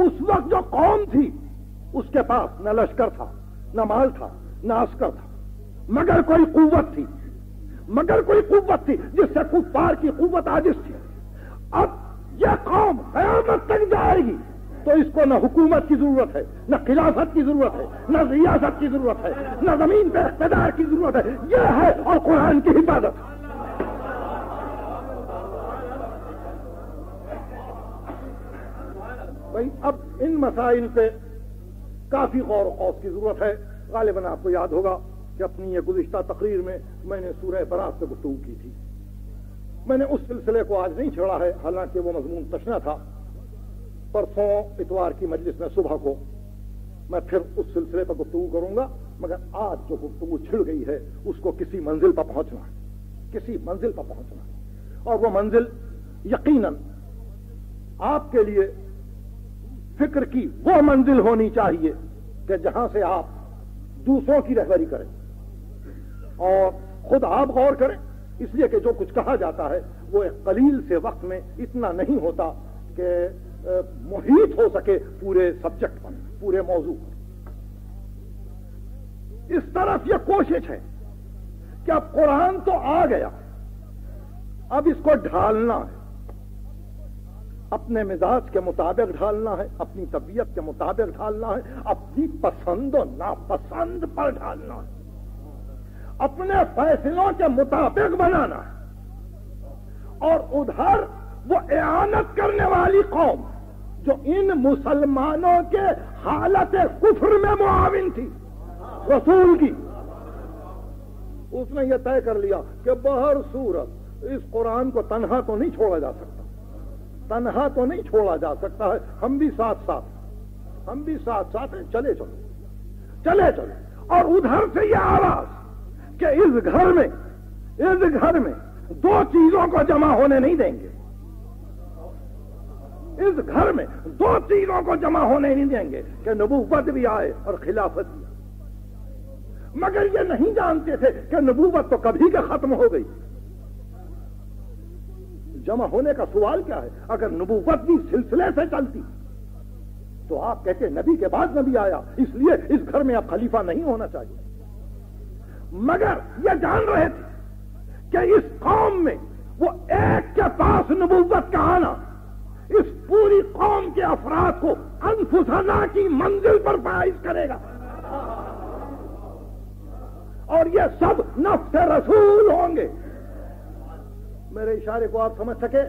Speaker 1: اس وقت جو قوم تھی، اس کے پاس نہ لشکر تھا، نہ مال تھا، نہ عسکر تھا۔ مگر کوئی قوت تھی۔ مگر کوئی قوت تھی جس سے کفار کی قوت آجز تھی۔ اب یہ قوم قیامت تک جائے گی۔ تو اس کو نہ حکومت کی ضرورت ہے، نہ خلافت کی ضرورت ہے، نہ ریاست کی ضرورت ہے، نہ زمین پہ اقتدار کی ضرورت ہے۔ یہ ہے اور قرآن کی حفاظت۔ بھائی، اب ان مسائل پہ کافی غور و خوف کی ضرورت ہے۔ غالباً آپ کو یاد ہوگا۔ کہ اپنی یہ گزشتہ تقریر میں میں نے سورہ برات سے گفتگو کی تھی۔ میں نے اس سلسلے کو آج نہیں چھوڑا ہے، حالانکہ وہ مضمون تشنا تھا۔ پرسوں اتوار کی مجلس میں صبح کو میں پھر اس سلسلے پر گفتگو کروں گا، مگر آج جو گفتگو چھڑ گئی ہے، اس کو کسی منزل پر پہنچنا ہے۔ کسی منزل پر پہنچنا ہے۔ اور وہ منزل یقیناً آپ کے لیے فکر کی وہ منزل ہونی چاہیے کہ جہاں سے آپ دوسروں کی رہبری کریں۔ اور خود آپ غور کریں۔ اس لیے کہ جو کچھ کہا جاتا ہے، وہ ایک قلیل سے وقت میں اتنا نہیں ہوتا کہ محیط ہو سکے پورے سبجیکٹ پر، پورے موضوع پر۔ اس طرف یہ کوشش ہے کہ اب قرآن تو آ گیا۔ اب اس کو ڈھالنا ہے۔ اپنے مزاج کے مطابق ڈھالنا ہے، اپنی طبیعت کے مطابق ڈھالنا ہے، اپنی پسند و ناپسند پر ڈھالنا ہے۔ اپنے فیصلوں کے مطابق بنانا ہے اور ادھر وہ اعانت کرنے والی قوم جو ان مسلمانوں کے حالت کفر میں معاون تھی، رسول کی۔ اس نے یہ طے کر لیا کہ بہر صورت اس قرآن کو تنہا تو نہیں چھوڑا جا سکتا۔ تنہا تو نہیں چھوڑا جا سکتا ہے۔ ہم بھی ساتھ ساتھ، ہم بھی ساتھ ساتھ ہیں چلے چلو۔ چلے چلو۔ اور ادھر سے یہ آواز۔ کہ اس گھر میں، اس گھر میں دو چیزوں کو جمع ہونے نہیں دیں گے۔ اس گھر میں دو چیزوں کو جمع ہونے نہیں دیں گے کہ نبوت بھی آئے اور خلافت بھی آئے۔ مگر یہ نہیں جانتے تھے کہ نبوت تو کبھی کے ختم ہو گئی۔ جمع ہونے کا سوال کیا ہے؟ اگر نبوت بھی سلسلے سے چلتی، تو آپ کہتے نبی کے بعد نبی آیا، اس لیے اس گھر میں اب خلیفہ نہیں ہونا چاہیے۔ مگر یہ جان رہے تھے کہ اس قوم میں وہ ایک کے پاس نبوت کا آنا، اس پوری قوم کے افراد کو انفسنا کی منزل پر فائز کرے گا۔ اور یہ سب نفس رسول ہوں گے۔ میرے اشارے کو آپ سمجھ سکے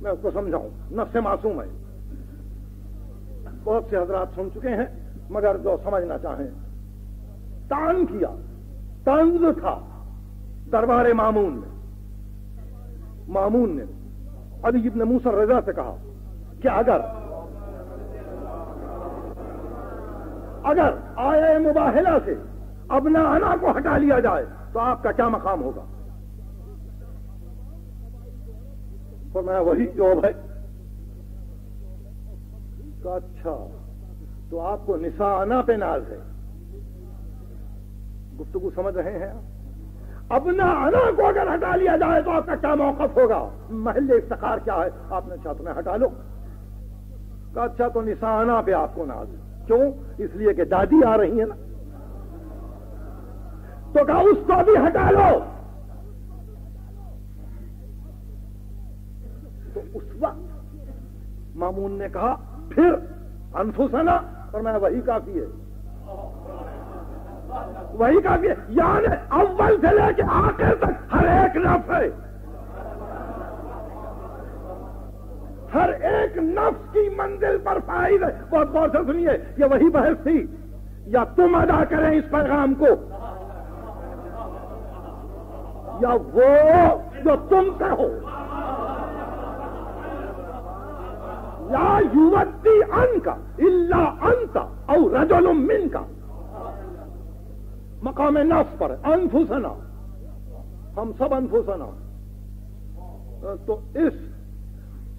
Speaker 1: میں اس کو سمجھاؤں۔ نفس معصوم ہے۔ بہت سے حضرات سن چکے ہیں، مگر جو سمجھنا چاہیں۔ تان کیا تنز تھا دربار معمون میں۔ معمون نے علی ابن موسر رضا سے کہا کہ اگر اگر آئے مباہلہ سے ابنا انا کو ہٹا لیا جائے تو آپ کا کیا مقام ہوگا؟ تو میں وہی جواب ہے اچھا تو آپ کو نسا پہ ناز ہے۔ گفتگو سمجھ رہے ہیں؟ ابنا انا کو اگر ہٹا لیا جائے تو آپ کا کیا موقف ہوگا؟ محل افتخار کیا ہے؟ آپ نے چھت میں ہٹا لو۔ اچھا تو نسانا پہ آپ کو ناز کیوں؟ اس لیے کہ دادی آ رہی ہے نا۔ تو کہا اس کو بھی ہٹا لو۔ تو اس وقت مامون نے کہا، پھر انفسنا، اور میں وہی کافی ہے وہی کافی ہے یعنی اول سے لے کے آخر تک ہر ایک نف ہے۔ ہر ایک نفس کی منزل پر فائد ہے۔ بہت غور سے سنیے، یہ وہی بحث تھی۔ یا تم ادا کریں اس پیغام کو، یا وہ جو تم کہو یا یوتی ان کا اللہ انت اور رجل من کا مقام نفس پر، انفسنا۔ ہم سب انفسنا۔ تو اس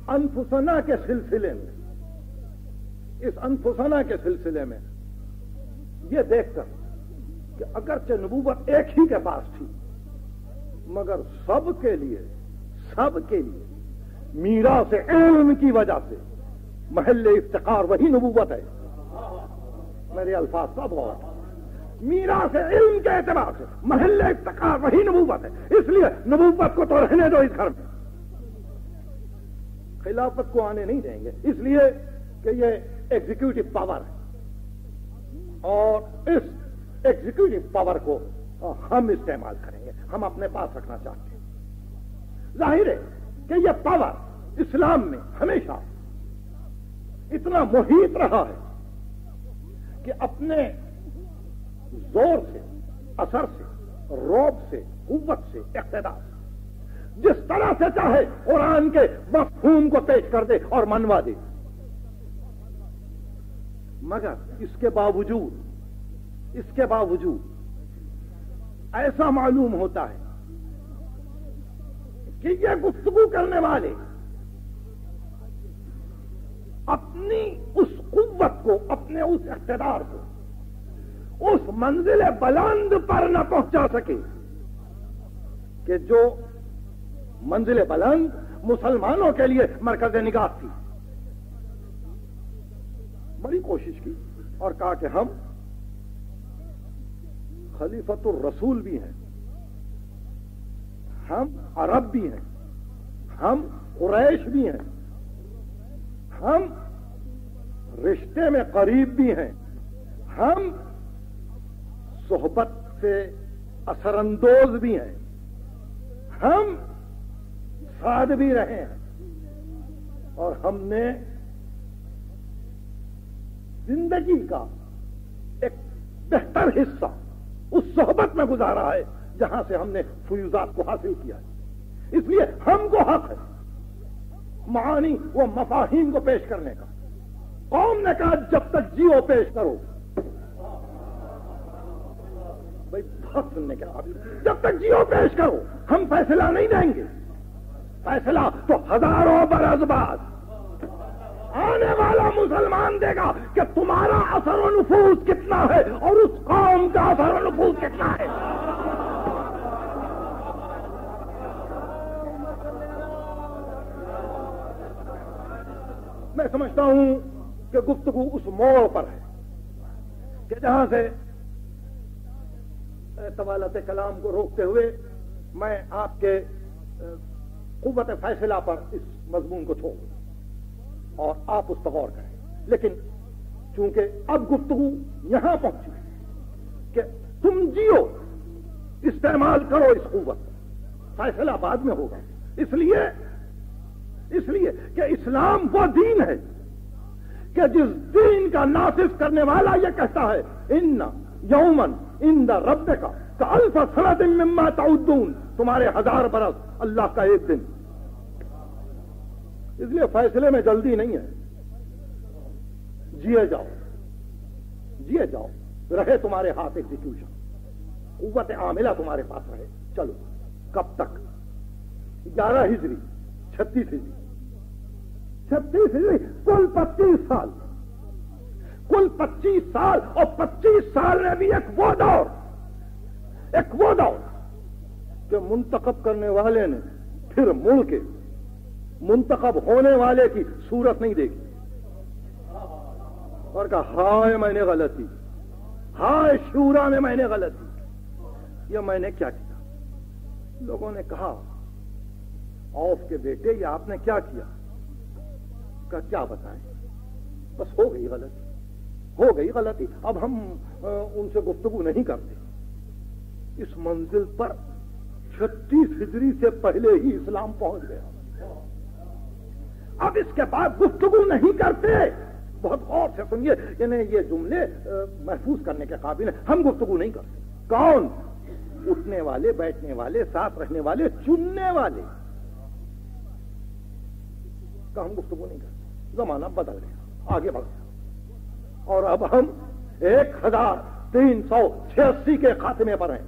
Speaker 1: انفسنا کے سلسلے میں، اس انفسنا کے سلسلے میں یہ دیکھ کر کہ اگرچہ نبوت ایک ہی کے پاس تھی، مگر سب کے لیے، سب کے لیے میرا سے علم کی وجہ سے محل افتقار وہی نبوت ہے۔ میرے الفاظ سب اور۔ میرا سے علم کے اعتبار سے محل افتقار وہی نبوت ہے۔ اس لیے نبوت کو تو رہنے دو اس گھر میں۔ خلافت کو آنے نہیں دیں گے۔ اس لیے کہ یہ ایگزیکٹو پاور ہے۔ اور اس ایگزیکٹو پاور کو ہم استعمال کریں گے۔ ہم اپنے پاس رکھنا چاہتے ہیں۔ ظاہر ہے کہ یہ پاور اسلام میں ہمیشہ اتنا محیط رہا ہے کہ اپنے زور سے، اثر سے، روب سے، قوت سے، اقتدار سے۔ جس طرح سے چاہے قرآن کے مفہوم کو پیش کر دے اور منوا دے۔ مگر اس کے باوجود، اس کے باوجود ایسا معلوم ہوتا ہے کہ یہ گفتگو کرنے والے اپنی اس قوت کو، اپنے اس اقتدار کو اس منزل بلند پر نہ پہنچا سکے کہ جو منزل بلند مسلمانوں کے لیے مرکز نگاہ تھی۔ بڑی کوشش کی اور کہا کہ ہم خلیفت الرسول بھی ہیں۔ ہم عرب بھی ہیں۔ ہم قریش بھی ہیں۔ ہم رشتے میں قریب بھی ہیں۔ ہم صحبت سے اثر اندوز بھی ہیں۔ ہم ساتھ بھی رہے ہیں۔ اور ہم نے زندگی کا ایک بہتر حصہ اس صحبت میں گزارا ہے، جہاں سے ہم نے فیوزات کو حاصل کیا ہے۔ اس لیے ہم کو حق ہے معانی و مفاہیم کو پیش کرنے کا۔ قوم نے کہا، جب تک جیو پیش کرو بھائی بہت سننے کے بعد جب تک جیو پیش کرو، ہم فیصلہ نہیں دیں گے۔ فیصلہ تو ہزاروں برس بعد۔ آنے والا مسلمان دے گا کہ تمہارا اثر و نفوذ کتنا ہے اور اس قوم کا اثر و نفوذ کتنا ہے۔ میں سمجھتا ہوں کہ گفتگو اس موڑ پر ہے کہ جہاں سے طوالت کلام کو روکتے ہوئے میں آپ کے قوت فیصلہ پر اس مضمون کو چھوڑ اور آپ اس پر غور کریں۔ لیکن چونکہ اب گفتگو یہاں پہنچی کہ تم جیو، استعمال کرو اس قوت۔ فیصلہ بعد میں ہوگا۔ اس لیے اس لیے کہ اسلام وہ دین ہے کہ جس دین کا نافذ کرنے والا یہ کہتا ہے، ان یومن ان دا رب کا الف سرد مما تعدون. تمہارے ہزار برس اللہ کا ایک دن. اس لیے فیصلے میں جلدی نہیں ہے. جیے جاؤ. جیے جاؤ. رہے تمہارے ہاتھ ایگزیکیوشن قوت عاملہ تمہارے پاس رہے. چلو. کب تک؟ گیارہ ہجری. چھتیس ہجری. چھتیس ہجری. کل پچیس سال. کل پچیس سال اور پچیس سال میں بھی ایک وہ دور، ایک وہ دور کہ منتخب کرنے والے نے پھر مڑ کے منتخب ہونے والے کی صورت نہیں دیکھی۔ اور کہا، ہائے میں نے غلطی ہائے شورا میں میں نے غلطی یہ میں نے کیا کیا؟ لوگوں نے کہا آف کے بیٹے، یہ آپ نے کیا کیا؟ کا کیا بتائیں؟ بس ہو گئی غلطی۔ ہو گئی غلطی۔ اب ہم ان سے گفتگو نہیں کرتے۔ اس منزل پر چھتیس ہجری سے پہلے ہی اسلام پہنچ گیا۔ اب اس کے بعد گفتگو نہیں کرتے۔ بہت غور سے سنیے۔ یعنی یہ جملے محفوظ کرنے کے قابل ہیں۔ ہم گفتگو نہیں کرتے۔ کون؟ اٹھنے والے، بیٹھنے والے، ساتھ رہنے والے، چننے والے۔ کا ہم گفتگو نہیں کرتے۔ زمانہ بدل گیا۔ آگے بڑھ۔ گیا اور اب ہم ایک ہزار تین سو چھیاسی کے خاتمے پر ہیں۔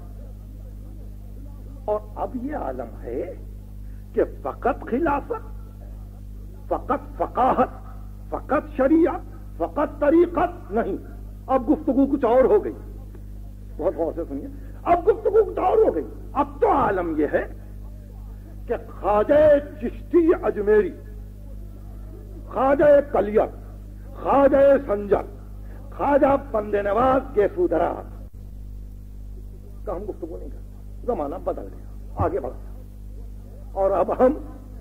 Speaker 1: اور اب یہ عالم ہے کہ فقط خلافت، فقط فقاہت، فقط شریعت فقط طریقت نہیں۔ اب گفتگو کچھ اور ہو گئی۔ بہت غور سے سنیے۔ اب گفتگو کچھ اور ہو گئی۔ اب تو عالم یہ ہے کہ خواجہ چشتی اجمیری، خواجہ کلیت خواجہ سنجر خواجہ بند نواز کے سودراز کا ہم گفتگو نہیں کرتے زمانہ بدل گیا۔ آگے بڑھ گیا اور اب ہم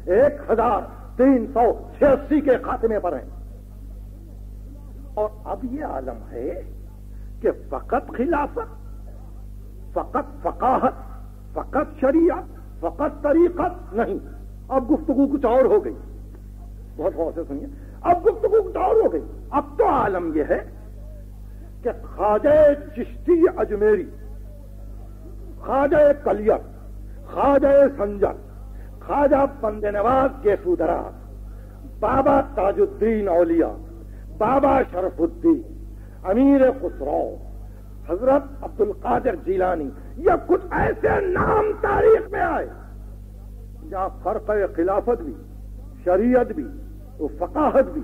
Speaker 1: ایک ہزار تین سو چھیاسی کے خاتمے پر ہیں۔ اور اب یہ عالم ہے کہ فقط خلافت، فقط فقاہت، فقط شریعت، فقط طریقت نہیں۔ اب گفتگو کچھ اور ہو گئی۔ بہت غور سے سنیے۔ اب گفتگو کچھ اور ہو گئی۔ اب تو عالم یہ ہے کہ خواجہ چشتی اجمیری، خواجہ کلیت، خواجہ سنجر خواجہ بند نواز کے سودراز بابا تاج الدین اولیاء، بابا شرف الدین امیر خسرو، حضرت عبد القادر جیلانی، یا کچھ ایسے نام تاریخ میں آئے جہاں فرق خلافت بھی، شریعت بھی فقاہت بھی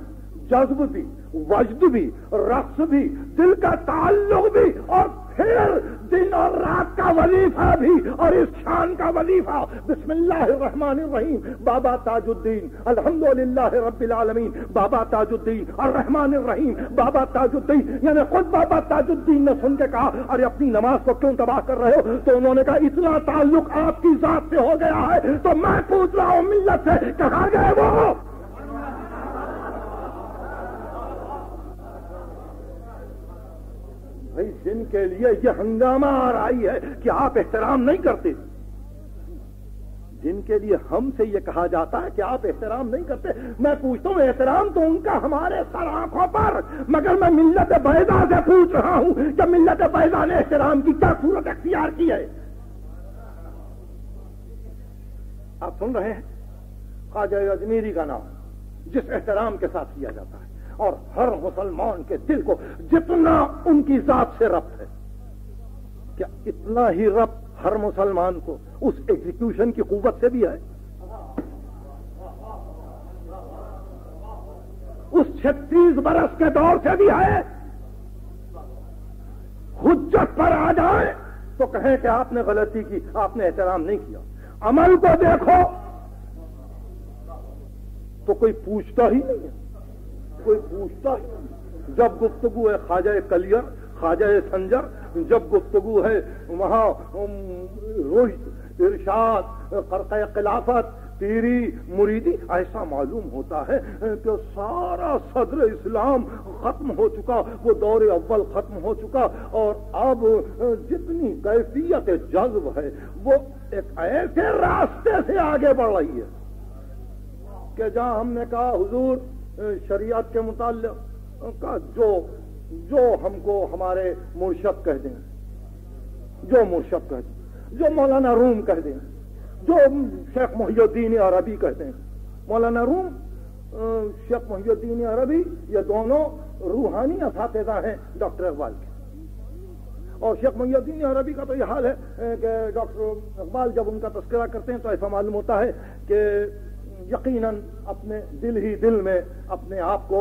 Speaker 1: جذب بھی، وجد بھی، رقص بھی، دل کا تعلق بھی، اور پھر دن اور رات کا وظیفہ بھی، اور اس شان کا وظیفہ۔ بسم اللہ الرحمن الرحیم۔ بابا تاج الدین۔ الحمد للہ رب العالمین۔ بابا تاج الدین الرحمن الرحیم۔ بابا تاج الدین۔ یعنی خود بابا تاج الدین نے سن کے کہا، ارے اپنی نماز کو کیوں تباہ کر رہے ہو؟ تو انہوں نے کہا، اتنا تعلق آپ کی ذات سے ہو گیا ہے، تو میں پوچھ رہا ہوں، ملت سے کہاں گئے وہ؟ بھائی، جن کے لیے یہ ہنگامہ آ رہی ہے کہ آپ احترام نہیں کرتے۔ جن کے لیے ہم سے یہ کہا جاتا ہے کہ آپ احترام نہیں کرتے، میں پوچھتا ہوں، احترام تو ان کا ہمارے سر آنکھوں پر، مگر میں ملت بیضا سے پوچھ رہا ہوں کہ ملت بیضا نے احترام کی کیا صورت اختیار کی ہے۔ آپ سن رہے ہیں؟ خواجہ اجمیری کا نام، جس احترام کے ساتھ کیا جاتا ہے۔ اور ہر مسلمان کے دل کو جتنا ان کی ذات سے ربط ہے، کیا اتنا ہی ربط ہر مسلمان کو اس ایگزیکیوشن کی قوت سے بھی ہے؟ اس چھتیس برس کے دور سے بھی ہے۔ حجت پر آ جائے تو کہیں کہ آپ نے غلطی کی، آپ نے احترام نہیں کیا۔ عمل کو دیکھو تو کوئی پوچھتا ہی نہیں ہے۔ کوئی پوچھتا جب گفتگو ہے خواجہ کلیئر خواجہ سنجر، جب گفتگو ہے وہاں روہت، ارشاد قرق خلافت تیری مریدی، ایسا معلوم ہوتا ہے کہ سارا صدر اسلام ختم ہو چکا، وہ دور اول ختم ہو چکا اور اب جتنی کیفیت جذب ہے، وہ ایک ایسے راستے سے آگے بڑھ رہی ہے کہ جہاں ہم نے کہا، حضور شریعت کے متعلق کا جو جو ہم کو ہمارے مرشد کہہ دیں، جو مرشد کہہ دیں، جو مولانا روم کہہ دیں، جو شیخ محی الدین عربی کہتے ہیں مولانا روم شیخ محی الدین عربی، یہ دونوں روحانی اساتذہ ہیں ڈاکٹر اقبال کے۔ اور شیخ محی الدین عربی کا تو یہ حال ہے کہ ڈاکٹر اقبال جب ان کا تذکرہ کرتے ہیں تو ایسا معلوم ہوتا ہے کہ یقیناً اپنے دل ہی دل میں اپنے آپ کو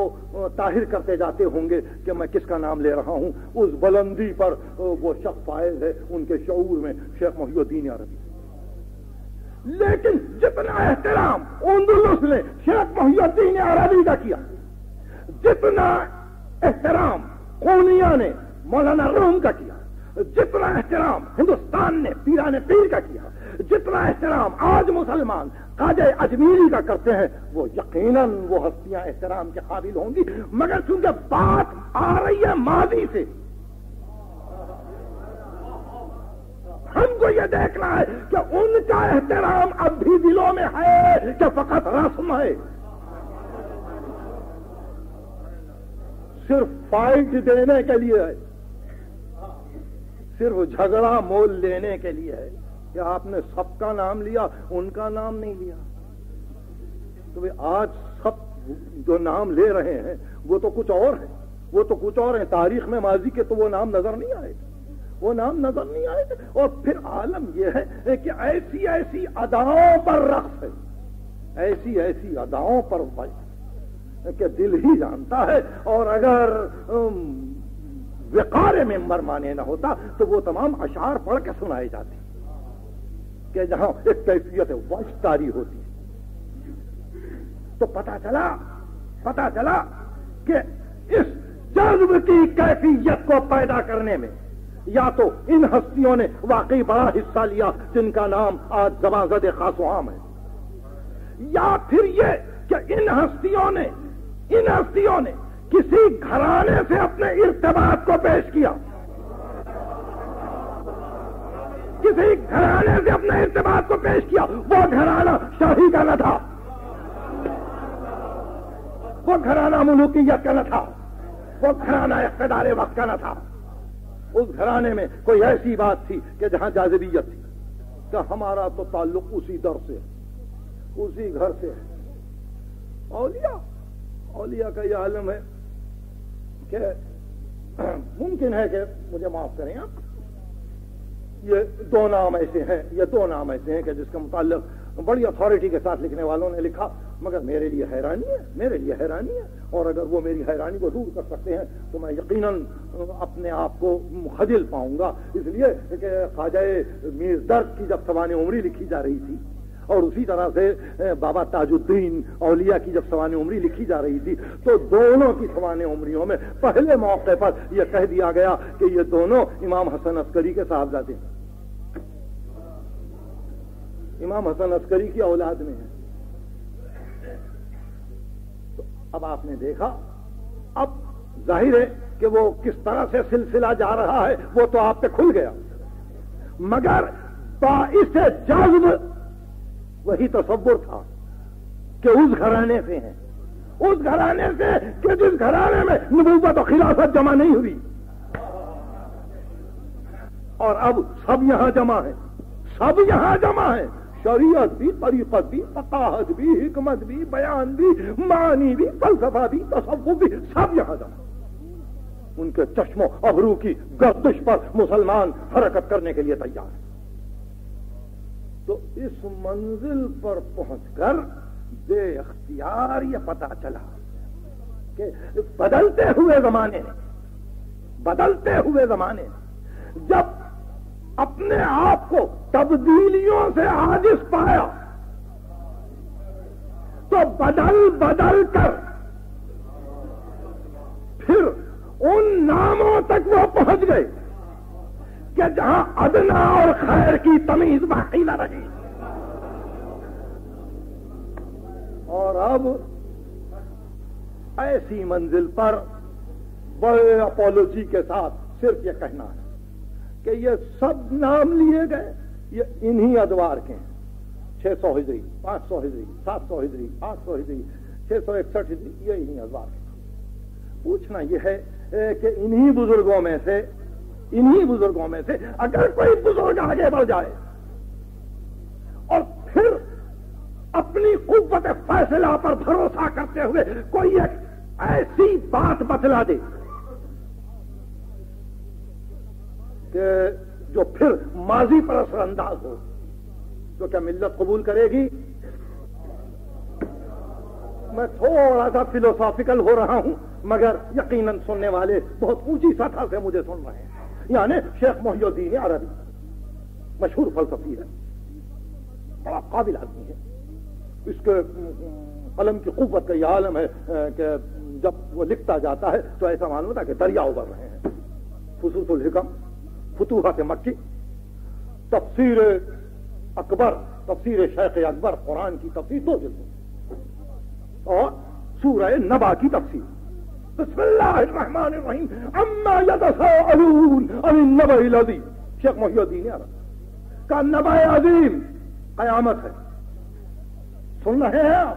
Speaker 1: طاہر کرتے جاتے ہوں گے کہ میں کس کا نام لے رہا ہوں۔ اس بلندی پر وہ شخص فائز ہے ان کے شعور میں شیخ محی الدین عربی لیکن جتنا احترام اندلس نے شیخ محی الدین عربی کا کیا، جتنا احترام کونیا نے مولانا روم کا کیا۔ جتنا احترام ہندوستان نے پیران پیر کا کیا، جتنا احترام آج مسلمان خواجہ اجمیری کا کرتے ہیں، وہ یقیناً وہ ہستیاں احترام کے قابل ہوں گی۔ مگر چونکہ بات آ رہی ہے ماضی سے، ہم کو یہ دیکھنا ہے کہ ان کا احترام اب بھی دلوں میں ہے کہ فقط رسم ہے۔ صرف فائٹ دینے کے لیے ہے۔ صرف جھگڑا مول لینے کے لیے ہے کہ آپ نے سب کا نام لیا، ان کا نام نہیں لیا۔ تو آج سب جو نام لے رہے ہیں، وہ تو کچھ اور ہے وہ تو کچھ اور ہیں۔ تاریخ میں ماضی کے تو وہ نام نظر نہیں آئے۔ وہ نام نظر نہیں آئے۔ اور پھر عالم یہ ہے کہ ایسی ایسی اداؤں پر رقص ہے۔ ایسی ایسی اداؤں پر کہ دل ہی جانتا ہے۔ اور اگر وقار ممبر مانے نہ ہوتا، تو وہ تمام اشعار پڑھ کے سنائے جاتے کہ جہاں ایک کیفیت تاری ہوتی تو پتا چلا پتا چلا کہ اس جذب کی کیفیت کو پیدا کرنے میں یا تو ان ہستیوں نے واقعی بڑا حصہ لیا جن کا نام آج زبان زد خاص و عام ہے، یا پھر یہ کہ ان ہستیوں نے، ان ہستیوں نے کسی گھرانے سے اپنے ارتباط کو پیش کیا۔ کسی گھرانے سے اپنے ارتباط کو پیش کیا۔ وہ گھرانہ شاہی کا نہ تھا۔ وہ گھرانہ ملوکیت کا نہ تھا۔ وہ گھرانہ اقتدار وقت کا نہ تھا۔ اس گھرانے میں کوئی ایسی بات تھی کہ جہاں جاذبیت تھی۔ کہ ہمارا تو تعلق اسی در سے اسی گھر سے ہے۔ اولیاء اولیاء کا یہ عالم ہے۔ کہ ممکن ہے کہ مجھے معاف کریں آپ؟ یہ دو نام ایسے ہیں، یہ دو نام ایسے ہیں کہ جس کا متعلق بڑی اتھارٹی کے ساتھ لکھنے والوں نے لکھا، مگر میرے لیے حیرانی ہے، میرے لیے حیرانی ہے۔ اور اگر وہ میری حیرانی کو دور کر سکتے ہیں، تو میں یقیناً اپنے آپ کو مخجل پاؤں گا۔ اس لیے کہ خواجہ میر درد کی جب سوان عمری لکھی جا رہی تھی اور اسی طرح سے بابا تاج الدین اولیاء کی جب سوان عمری لکھی جا رہی تھی، تو دونوں کی سوان عمریوں میں پہلے موقع پر یہ کہہ دیا گیا کہ یہ دونوں امام حسن عسکری کے صاحبزادے ہیں۔ امام حسن عسکری کی اولاد میں ہیں۔ تو اب آپ نے دیکھا، اب ظاہر ہے کہ وہ کس طرح سے سلسلہ جا رہا ہے، وہ تو آپ پہ کھل گیا۔ مگر باعث جذب وہی تصور تھا کہ اس گھرانے سے ہیں اس گھرانے سے کہ جس گھرانے میں نبوت و خلافت جمع نہیں ہوئی۔ اور اب سب یہاں جمع ہے۔ سب یہاں جمع ہے۔ شریعت بھی، طریقت بھی، فقاہت بھی، حکمت بھی، بیان بھی، معنی بھی، فلسفہ بھی تصور بھی، سب یہاں جمع ان کے چشم و ابرو کی گردش پر مسلمان حرکت کرنے کے لیے تیار ہے تو اس منزل پر پہنچ کر بے اختیار یہ پتا چلا کہ بدلتے ہوئے زمانے بدلتے ہوئے زمانے جب اپنے آپ کو تبدیلیوں سے عاجز پایا، تو بدل بدل کر پھر ان ناموں تک وہ پہنچ گئے۔ کہ جہاں ادنا اور خیر کی تمیز باقی نہ رہی۔ اور اب ایسی منزل پر بڑے اپولوجی کے ساتھ صرف یہ کہنا ہے کہ یہ سب نام لیے گئے، یہ انہی ادوار کے ہیں۔ چھ سو ہجری، پانچ سو ہجری، سات سو ہجری، آٹھ سو ہجری، چھ سو اکسٹھ ہجری یہ انہی ادوار کے پوچھنا یہ ہے کہ انہی بزرگوں میں سے انہی بزرگوں میں سے اگر کوئی بزرگ آگے بڑھ جائے اور پھر اپنی قوت فیصلہ پر بھروسہ کرتے ہوئے کوئی ایک ایسی بات بتلا دے کہ جو پھر ماضی پر اثر انداز ہو تو کیا ملت قبول کرے گی۔ میں تھوڑا سا فلوسافیکل ہو رہا ہوں، مگر یقیناً سننے والے بہت اونچی سطح سے مجھے سن رہے ہیں۔ یعنی شیخ محی الدین عربی، مشہور فلسفی ہے، بڑا قابل آدمی ہے۔ اس کے قلم کی قوت کا یہ عالم ہے کہ جب وہ لکھتا جاتا ہے تو ایسا معلوم ہوتا کہ دریا ابھر رہے ہیں۔ خصوص الحکم فتوحات مکی، تفسیر اکبر، تفسیر شیخ اکبر، قرآن کی تفسیر، دو جلد اور سورہ نبا کی تفسیر۔ بسم اللہ الرحمن الرحیم. اما یتساءلون. عن النبع العظیم. شیخ محی الدین عرب کا نبع عظیم قیامت ہے. سن رہے ہیں آپ؟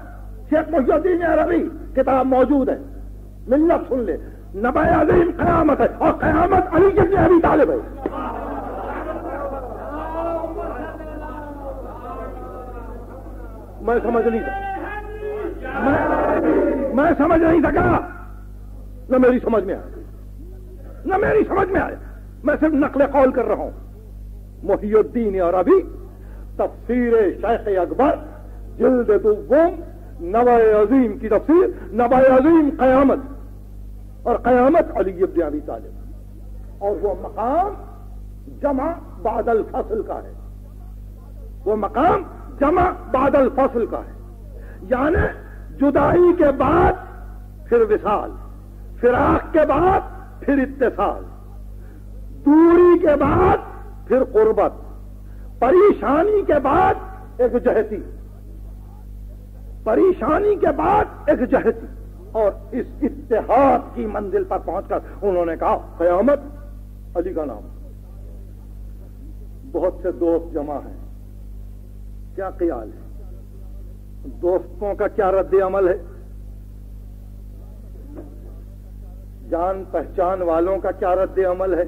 Speaker 1: شیخ محی الدین عربی کتاب موجود ہے. ملت سن لے. نبع عظیم قیامت ہے. اور قیامت علی کے ابھی طالب ہے. میں سمجھ نہیں سکا. میں سمجھ نہیں سکا. نہ میری سمجھ میں آئے نہ میری سمجھ میں آئے میں صرف نقل قول کر رہا ہوں۔ محی الدین اور ابھی تفسیر شیخ اکبر، جلد دوم نو عظیم کی تفسیر نو عظیم قیامت۔ اور قیامت علی ابن ابی طالب۔ اور وہ مقام جمع بعد الفصل کا ہے۔ وہ مقام جمع بعد الفصل کا ہے۔ یعنی جدائی کے بعد پھر وصال۔ فراق کے بعد پھر اتصال، دوری کے بعد پھر قربت، پریشانی کے بعد ایک جہتی، پریشانی کے بعد ایک جہتی، اور اس اتحاد کی منزل پر پہنچ کر انہوں نے کہا، قیامت علی کا نام۔ بہت سے دوست جمع ہیں۔ کیا خیال ہے؟ دوستوں کا کیا رد عمل ہے؟ جان پہچان والوں کا کیا رد عمل ہے؟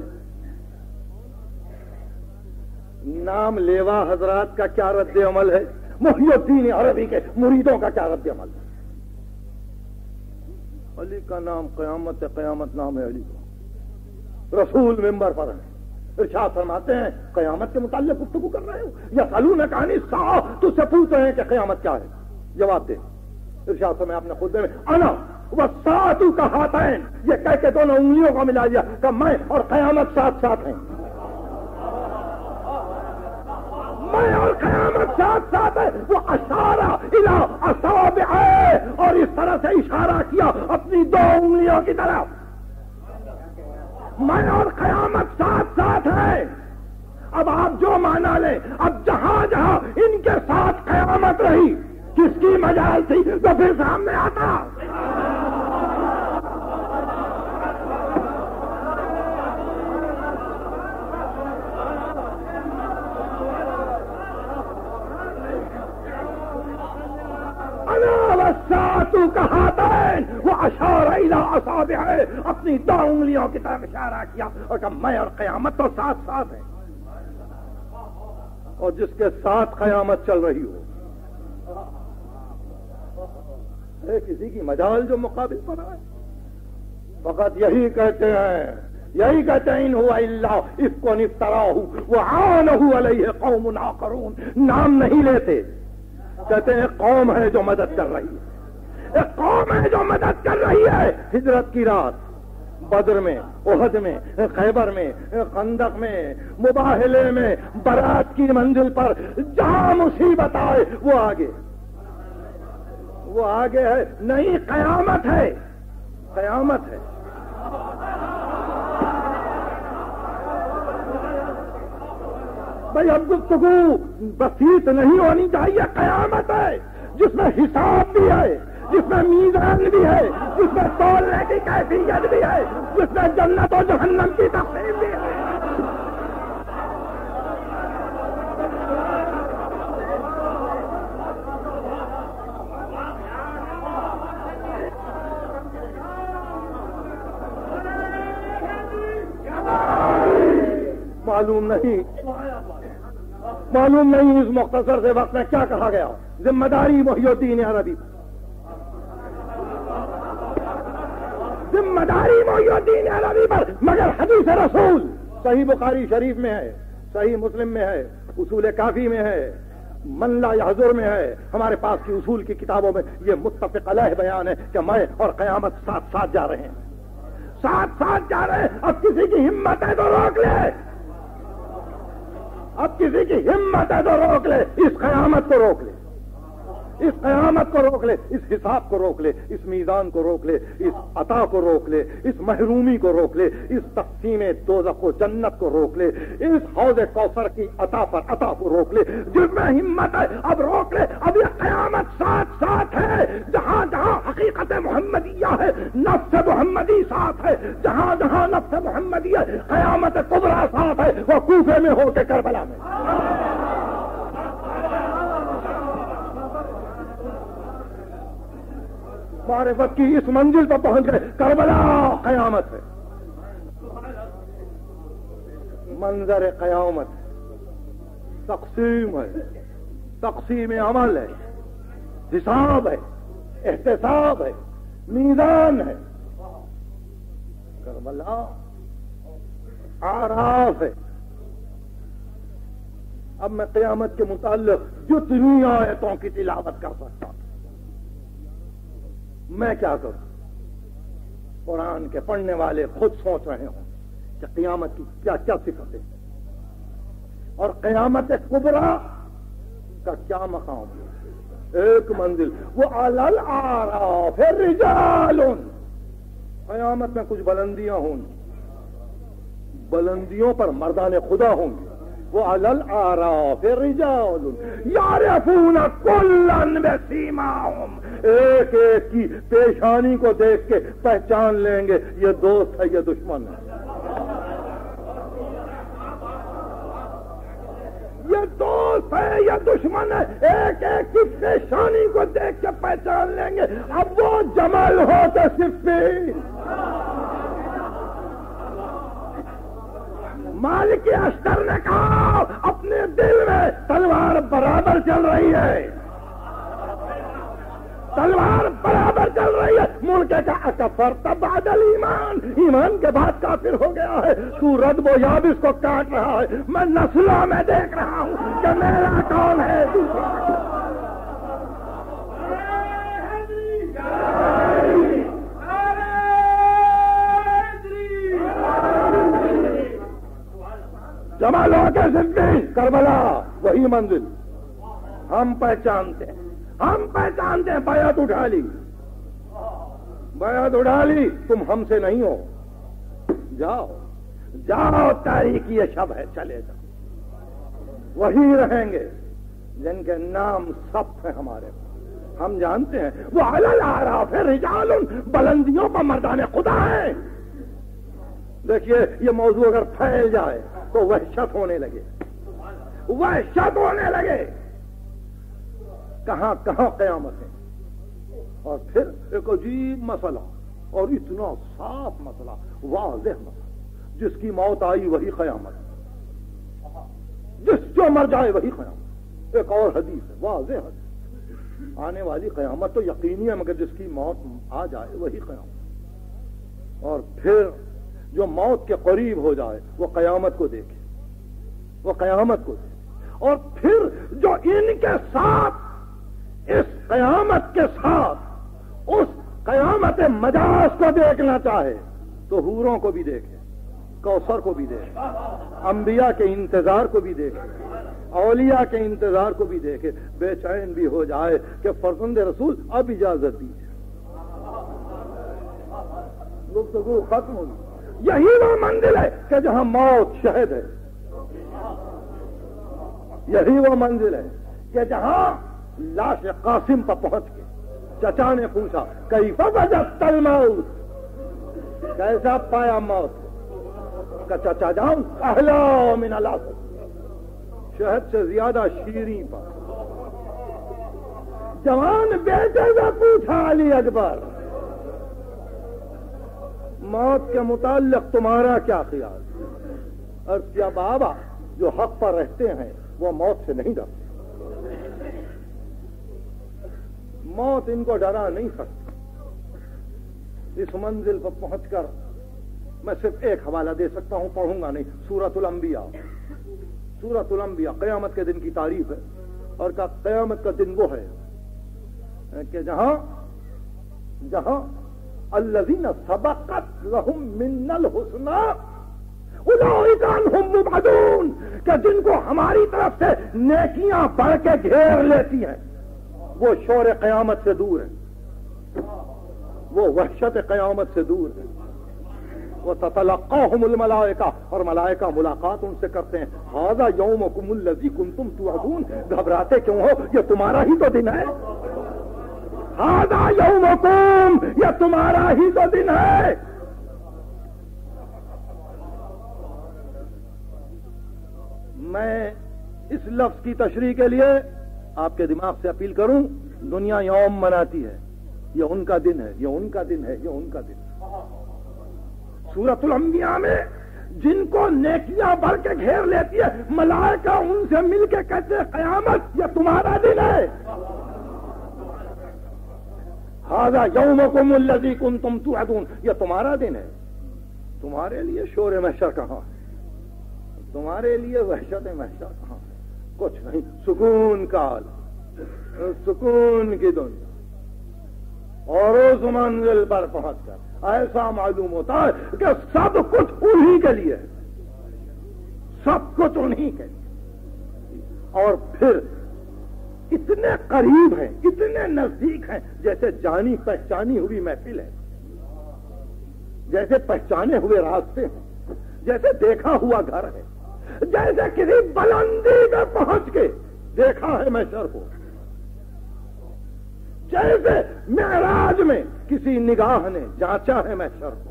Speaker 1: نام لیوا حضرات کا کیا رد عمل ہے؟ محی الدین عربی کے مریدوں کا کیا رد عمل ہے؟ علی کا نام قیامت قیامت نام ہے علی کا۔ رسول ممبر پر ہے ارشاد فرماتے ہیں، قیامت کے متعلق گفتگو کر رہے ہو۔ یا سالو نے کہانی سا، تو سے پوچھ رہے ہیں کہ قیامت کیا ہے؟ جواب دے۔ ارشاد میں اپنے خود میں انا وہ ساتو کا ہاتھین یہ کہہ کے دونوں انگلیوں کو ملا دیا کہ میں اور قیامت ساتھ ساتھ ہیں۔ میں اور قیامت ساتھ ساتھ ہے وہ اشارہ الا اصاب ہے اور اس طرح سے اشارہ کیا اپنی دو انگلیوں کی طرف۔ میں اور قیامت ساتھ ساتھ ہے اب آپ جو مانا لیں، اب جہاں جہاں ان کے ساتھ قیامت رہی۔ کس کی مجال تھی تو پھر سامنے آتا۔ کہا وہ اشارہ ہے۔ اپنی دو انگلیوں کی طرف اشارہ کیا اور کہا، میں اور قیامت تو ساتھ ساتھ ہے اور جس کے ساتھ قیامت چل رہی ہو کسی کی مجال جو مقابل پر ہے فقط یہی کہتے ہیں، یہی کہتے ہیں ہوا اللہ، اس کو نفترا ہوں، وہ آن علیہ قوم نہ نام نہیں لیتے۔ کہتے ہیں قوم ہے جو مدد کر رہی ہے۔ ایک قوم ہے جو مدد کر رہی ہے۔ ہجرت کی رات، بدر میں عہد میں، خیبر میں قندق میں مباہلے میں، برات کی منزل پر جہاں مصیبت آئے، وہ آگے۔ وہ آگے ہے۔ نہیں، قیامت ہے۔ قیامت ہے۔ بھائی، اب گفتگو بسیط نہیں ہونی چاہیے، قیامت ہے۔ جس میں حساب بھی ہے، جس میں میزان بھی ہے، جس میں تولنے کی کیفیت بھی ہے، جس میں جنت و جہنم کی تقسیم بھی ہے۔ معلوم نہیں۔ معلوم نہیں اس مختصر سے وقت میں کیا کہا گیا۔ ذمہ داری محی الدین عربی ذمہ داری محی الدین عربی پر، مگر حدیث رسول صحیح بخاری شریف میں ہے، صحیح مسلم میں ہے، اصول کافی میں ہے۔ من لا حضور میں ہے۔ ہمارے پاس کی اصول کی کتابوں میں یہ متفق علیہ بیان ہے کہ میں اور قیامت ساتھ ساتھ جا رہے ہیں۔ ساتھ ساتھ جا رہے ہیں۔ اب کسی کی ہمت ہے تو روک لے۔ اب کسی کی ہمت ہے تو روک لے اس قیامت کو روک لے۔ اس قیامت کو روک لے، اس حساب کو روک لے، اس میزان کو روک لے، اس عطا کو روک لے، اس محرومی کو روک لے، اس تقسیم دوزخ و جنت کو روک لے، اس حوض کوثر کی عطا پر عطا کو روک لے۔ جس میں ہمت ہے، اب روک لے۔ اب یہ قیامت ساتھ ساتھ ہے، جہاں جہاں حقیقت محمدیہ ہے، نفس محمدی ساتھ ہے، جہاں جہاں نفس محمدی ہے، قیامت قبرا ساتھ ہے، وہ کوفے میں ہو کے کربلا میں۔ معرفت کی اس منزل پر پہنچ گئے۔ کربلا قیامت ہے۔ منظر قیامت تقسیم ہے۔ تقسیم عمل ہے۔ حساب ہے۔ احتساب ہے۔ میزان ہے۔ کربلا آراف ہے۔ اب میں قیامت کے متعلق جتنی آیتوں کی تلاوت کر سکتا ہوں۔ میں کیا کروں؟ قرآن کے پڑھنے والے خود سوچ رہے ہوں کہ قیامت کی کیا کیا صفت ہے اور قیامت کبرا کا کیا مقام ایک منزل۔ وہ رجال قیامت میں کچھ بلندیاں ہوں۔ بلندیوں پر مردان خدا ہوں گے۔ وہ الل آراف رجال. یارفون کلن بسیماہم ایک ایک کی پیشانی کو دیکھ کے پہچان لیں گے. یہ دوست ہے، یہ دشمن ہے. یہ دوست ہے یا دشمن ہے. ایک ایک کی پیشانی کو دیکھ کے پہچان لیں گے. اب وہ جمل ہو تو صرف مالک اشتر نے کہا، اپنے دل میں تلوار برابر چل رہی ہے۔ تلوار برابر چل رہی ہے۔ ملک کا اکفر تبادل ایمان ایمان کے بعد کافر ہو گیا ہے۔ تو رد و یاب اس کو کاٹ رہا ہے۔ میں نسلوں میں دیکھ رہا ہوں کہ میرا کون ہے۔ دوسرا جمع لو کے کربلا، وہی منزل۔ ہم پہچانتے ہیں۔ ہم پہچانتے ہیں، بیعت اٹھا لی۔ بیعت اٹھا لی، تم ہم سے نہیں ہو۔ جاؤ۔ جاؤ تاریخ یہ شب ہے، چلے جاؤ۔ وہی رہیں گے، جن کے نام سب ہیں ہمارے۔ ہم جانتے ہیں، وہ الگ آ رہا پھر رجال بلندیوں پر مردان خدا ہے دیکھیے، یہ موضوع اگر پھیل جائے تو وحشت ہونے لگے۔ وحشت ہونے لگے۔ کہاں کہاں قیامت ہے؟ اور پھر ایک عجیب مسئلہ اور اتنا صاف مسئلہ، واضح مسئلہ۔ جس کی موت آئی وہی قیامت۔ جس جو مر جائے وہی قیامت۔ ایک اور حدیث ہے، واضح حدیث۔ آنے والی قیامت تو یقینی ہے، مگر جس کی موت آ جائے وہی قیامت۔ اور پھر جو موت کے قریب ہو جائے، وہ قیامت کو دیکھے۔ وہ قیامت کو دیکھے۔ اور پھر جو ان کے ساتھ، اس قیامت کے ساتھ، اس قیامت مجاز کو دیکھنا چاہے، تو حوروں کو بھی دیکھے، کوثر کو بھی دیکھے، انبیاء کے انتظار کو بھی دیکھے، اولیاء کے انتظار کو بھی دیکھے، بے چین بھی ہو جائے کہ فرزند رسول اب اجازت دیجیے گفتگو ختم ہوگی یہی وہ منزل ہے کہ جہاں موت شہد ہے۔ یہی وہ منزل ہے کہ جہاں لاش قاسم پر پہنچ کے چچا نے پوچھا کئی تل موت کیسا پایا موت؟ کا چچا جاؤں اہلا من اللہ شہد سے زیادہ شیریں پر جوان بیٹے سے پوچھا علی اکبر موت کے متعلق تمہارا کیا خیال؟ عرض کیا بابا، جو حق پر رہتے ہیں، وہ موت سے نہیں ڈرتے۔ موت ان کو ڈرا نہیں سکتی۔ اس منزل پر پہنچ کر میں صرف ایک حوالہ دے سکتا ہوں، پڑھوں گا نہیں۔ سورت الانبیاء۔ سورت الانبیاء، قیامت کے دن کی تعریف ہے۔ اور کا قیامت کا دن وہ ہے کہ جہاں جہاں الذین سبقت لهم من الحسنى هم مبعدون، کہ جن کو ہماری طرف سے نیکیاں بڑھ کے گھیر لیتی ہیں، وہ شور قیامت سے دور ہے وہ وحشت قیامت سے دور ہے وہ تتلقاهم الملائکہ، اور ملائکہ ملاقات ان سے کرتے ہیں۔ ہاضا یومکم الذی کنتم توعدون۔ گھبراتے کیوں ہو؟ یہ تمہارا ہی تو دن ہے۔ ہاضا یومکم یہ تمہارا ہی تو دن ہے۔ میں اس لفظ کی تشریح کے لیے آپ کے دماغ سے اپیل کروں، دنیا یوم مناتی ہے۔ یہ ان کا دن ہے، یہ ان کا دن ہے، یہ ان کا دن سورت الانبیاء میں جن کو نیکیاں بڑھ کے گھیر لیتی ہے، ملائکہ ان سے مل کے کہتے ہیں، قیامت یہ تمہارا دن ہے۔ ہاضا یوم کو ملزی کن تم تو یہ تمہارا دن ہے. تمہارے لیے شور محشر کہاں ہے؟ تمہارے لیے وحشت محشر کہاں ہے؟ کچھ نہیں. سکون کال سکون کی دنیا. اور اس منزل پر پہنچ کر. ایسا معلوم ہوتا ہے کہ سب کچھ انہی کے لیے سب کچھ انہی کے لیے. اور پھر اتنے قریب ہیں اتنے نزدیک ہیں، جیسے جانی پہچانی ہوئی محفل ہے۔ جیسے پہچانے ہوئے راستے ہیں، جیسے دیکھا ہوا گھر ہے۔ جیسے کسی بلندی میں پہنچ کے دیکھا ہے میں شر کو جیسے معراج میں کسی نگاہ نے جانچا ہے میں شر کو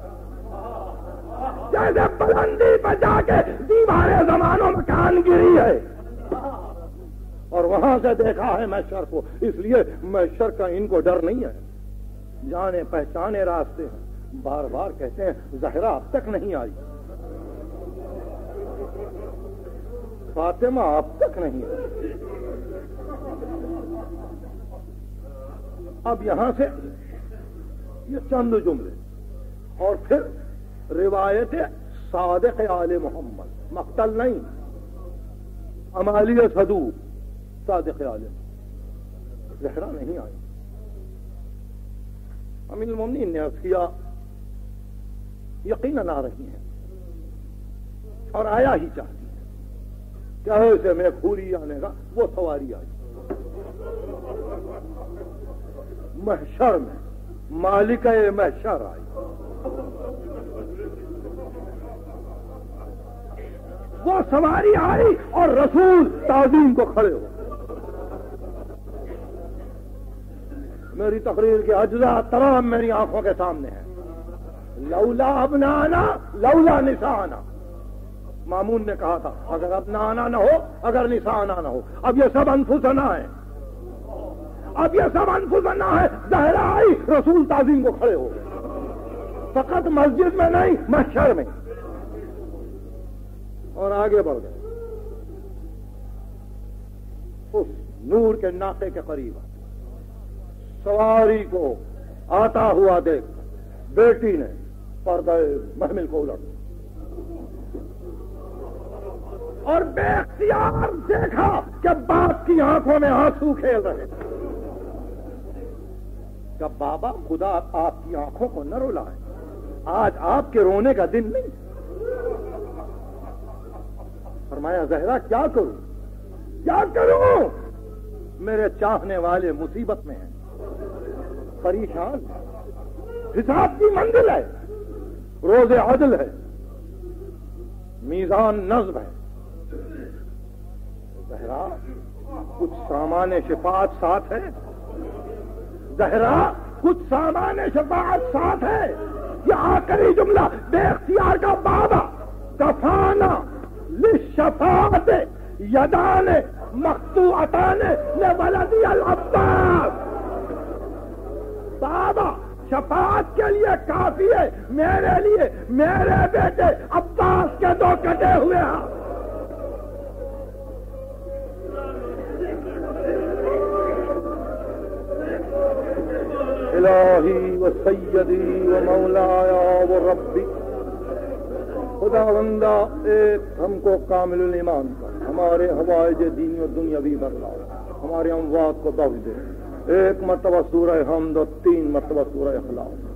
Speaker 1: جیسے بلندی پہ جا کے دیوارے زمانوں میں کان گری ہے۔ اور وہاں سے دیکھا ہے میں شر کو۔ اس لیے میں شر کا ان کو ڈر نہیں ہے۔ جانے پہچانے راستے ہیں۔ بار بار کہتے ہیں، زہرا اب تک نہیں آئی۔ فاطمہ اب تک نہیں آئی۔ اب یہاں سے یہ چند جملے۔ اور پھر روایت صادق آل محمد۔ مقتل نہیں۔ امالی سدو صادق عالم. زہرا نہیں آئی امین المومنین نے عرض کیا، یقیناً آ رہی ہیں اور آیا ہی چاہتی ہے کیا اسے میں پھوری آنے کا وہ سواری آئی۔ محشر میں مالک محشر آئی۔ وہ سواری آئی اور رسول تعظیم کو کھڑے ہو میری تقریر کے اجزاء تمام میری آنکھوں کے سامنے ہیں۔ لولا ابنا آنا لولا نسا آنا مامون نے کہا تھا، اگر اپنا آنا نہ ہو، اگر نسا آنا نہ ہو۔ اب یہ سب انفسنا ہے اب یہ سب انفسنا ہے زہرا آئی، رسول تعظیم کو کھڑے ہو فقط مسجد میں نہیں، محشر میں۔ اور آگے بڑھ گئے۔ اس نور کے ناطے کے قریب سواری کو آتا ہوا دیکھ، بیٹی نے پردہ محمل کو الٹ۔ اور بے اختیار دیکھا کہ باپ کی آنکھوں میں آنسو کھیل رہے۔ کہ بابا خدا آپ کی آنکھوں کو نہ رولا ہے آج آپ کے رونے کا دن نہیں۔ فرمایا، زہرا، کیا کروں؟ کیا کروں؟ میرے چاہنے والے مصیبت میں ہیں۔ پریشان حساب کی منزل ہے۔ روز عدل ہے۔ میزان نظم ہے۔ زہرا، کچھ سامان شفاعت ساتھ ہے۔ زہرا، کچھ سامان شفاعت ساتھ ہے۔ یہ آخری جملہ بے اختیار کا بابا کفانا لشفاعت یدان مختو اٹانے ولدی العباس۔ بابا شفاعت کے لیے کافی ہے۔ میرے لیے، میرے بیٹے، عباس کے تو کٹے ہوئے ہاتھ الہی و سیدی و مولایا و ربی۔ خدا بندہ ایک ہم کو کامل الایمان کر۔ ہمارے ہوائج دینی و دنیاوی بدلا ہمارے اموات کو بخش دے۔ ایک مرتبہ سورہ حمد اور تین مرتبہ سورہ اخلاص۔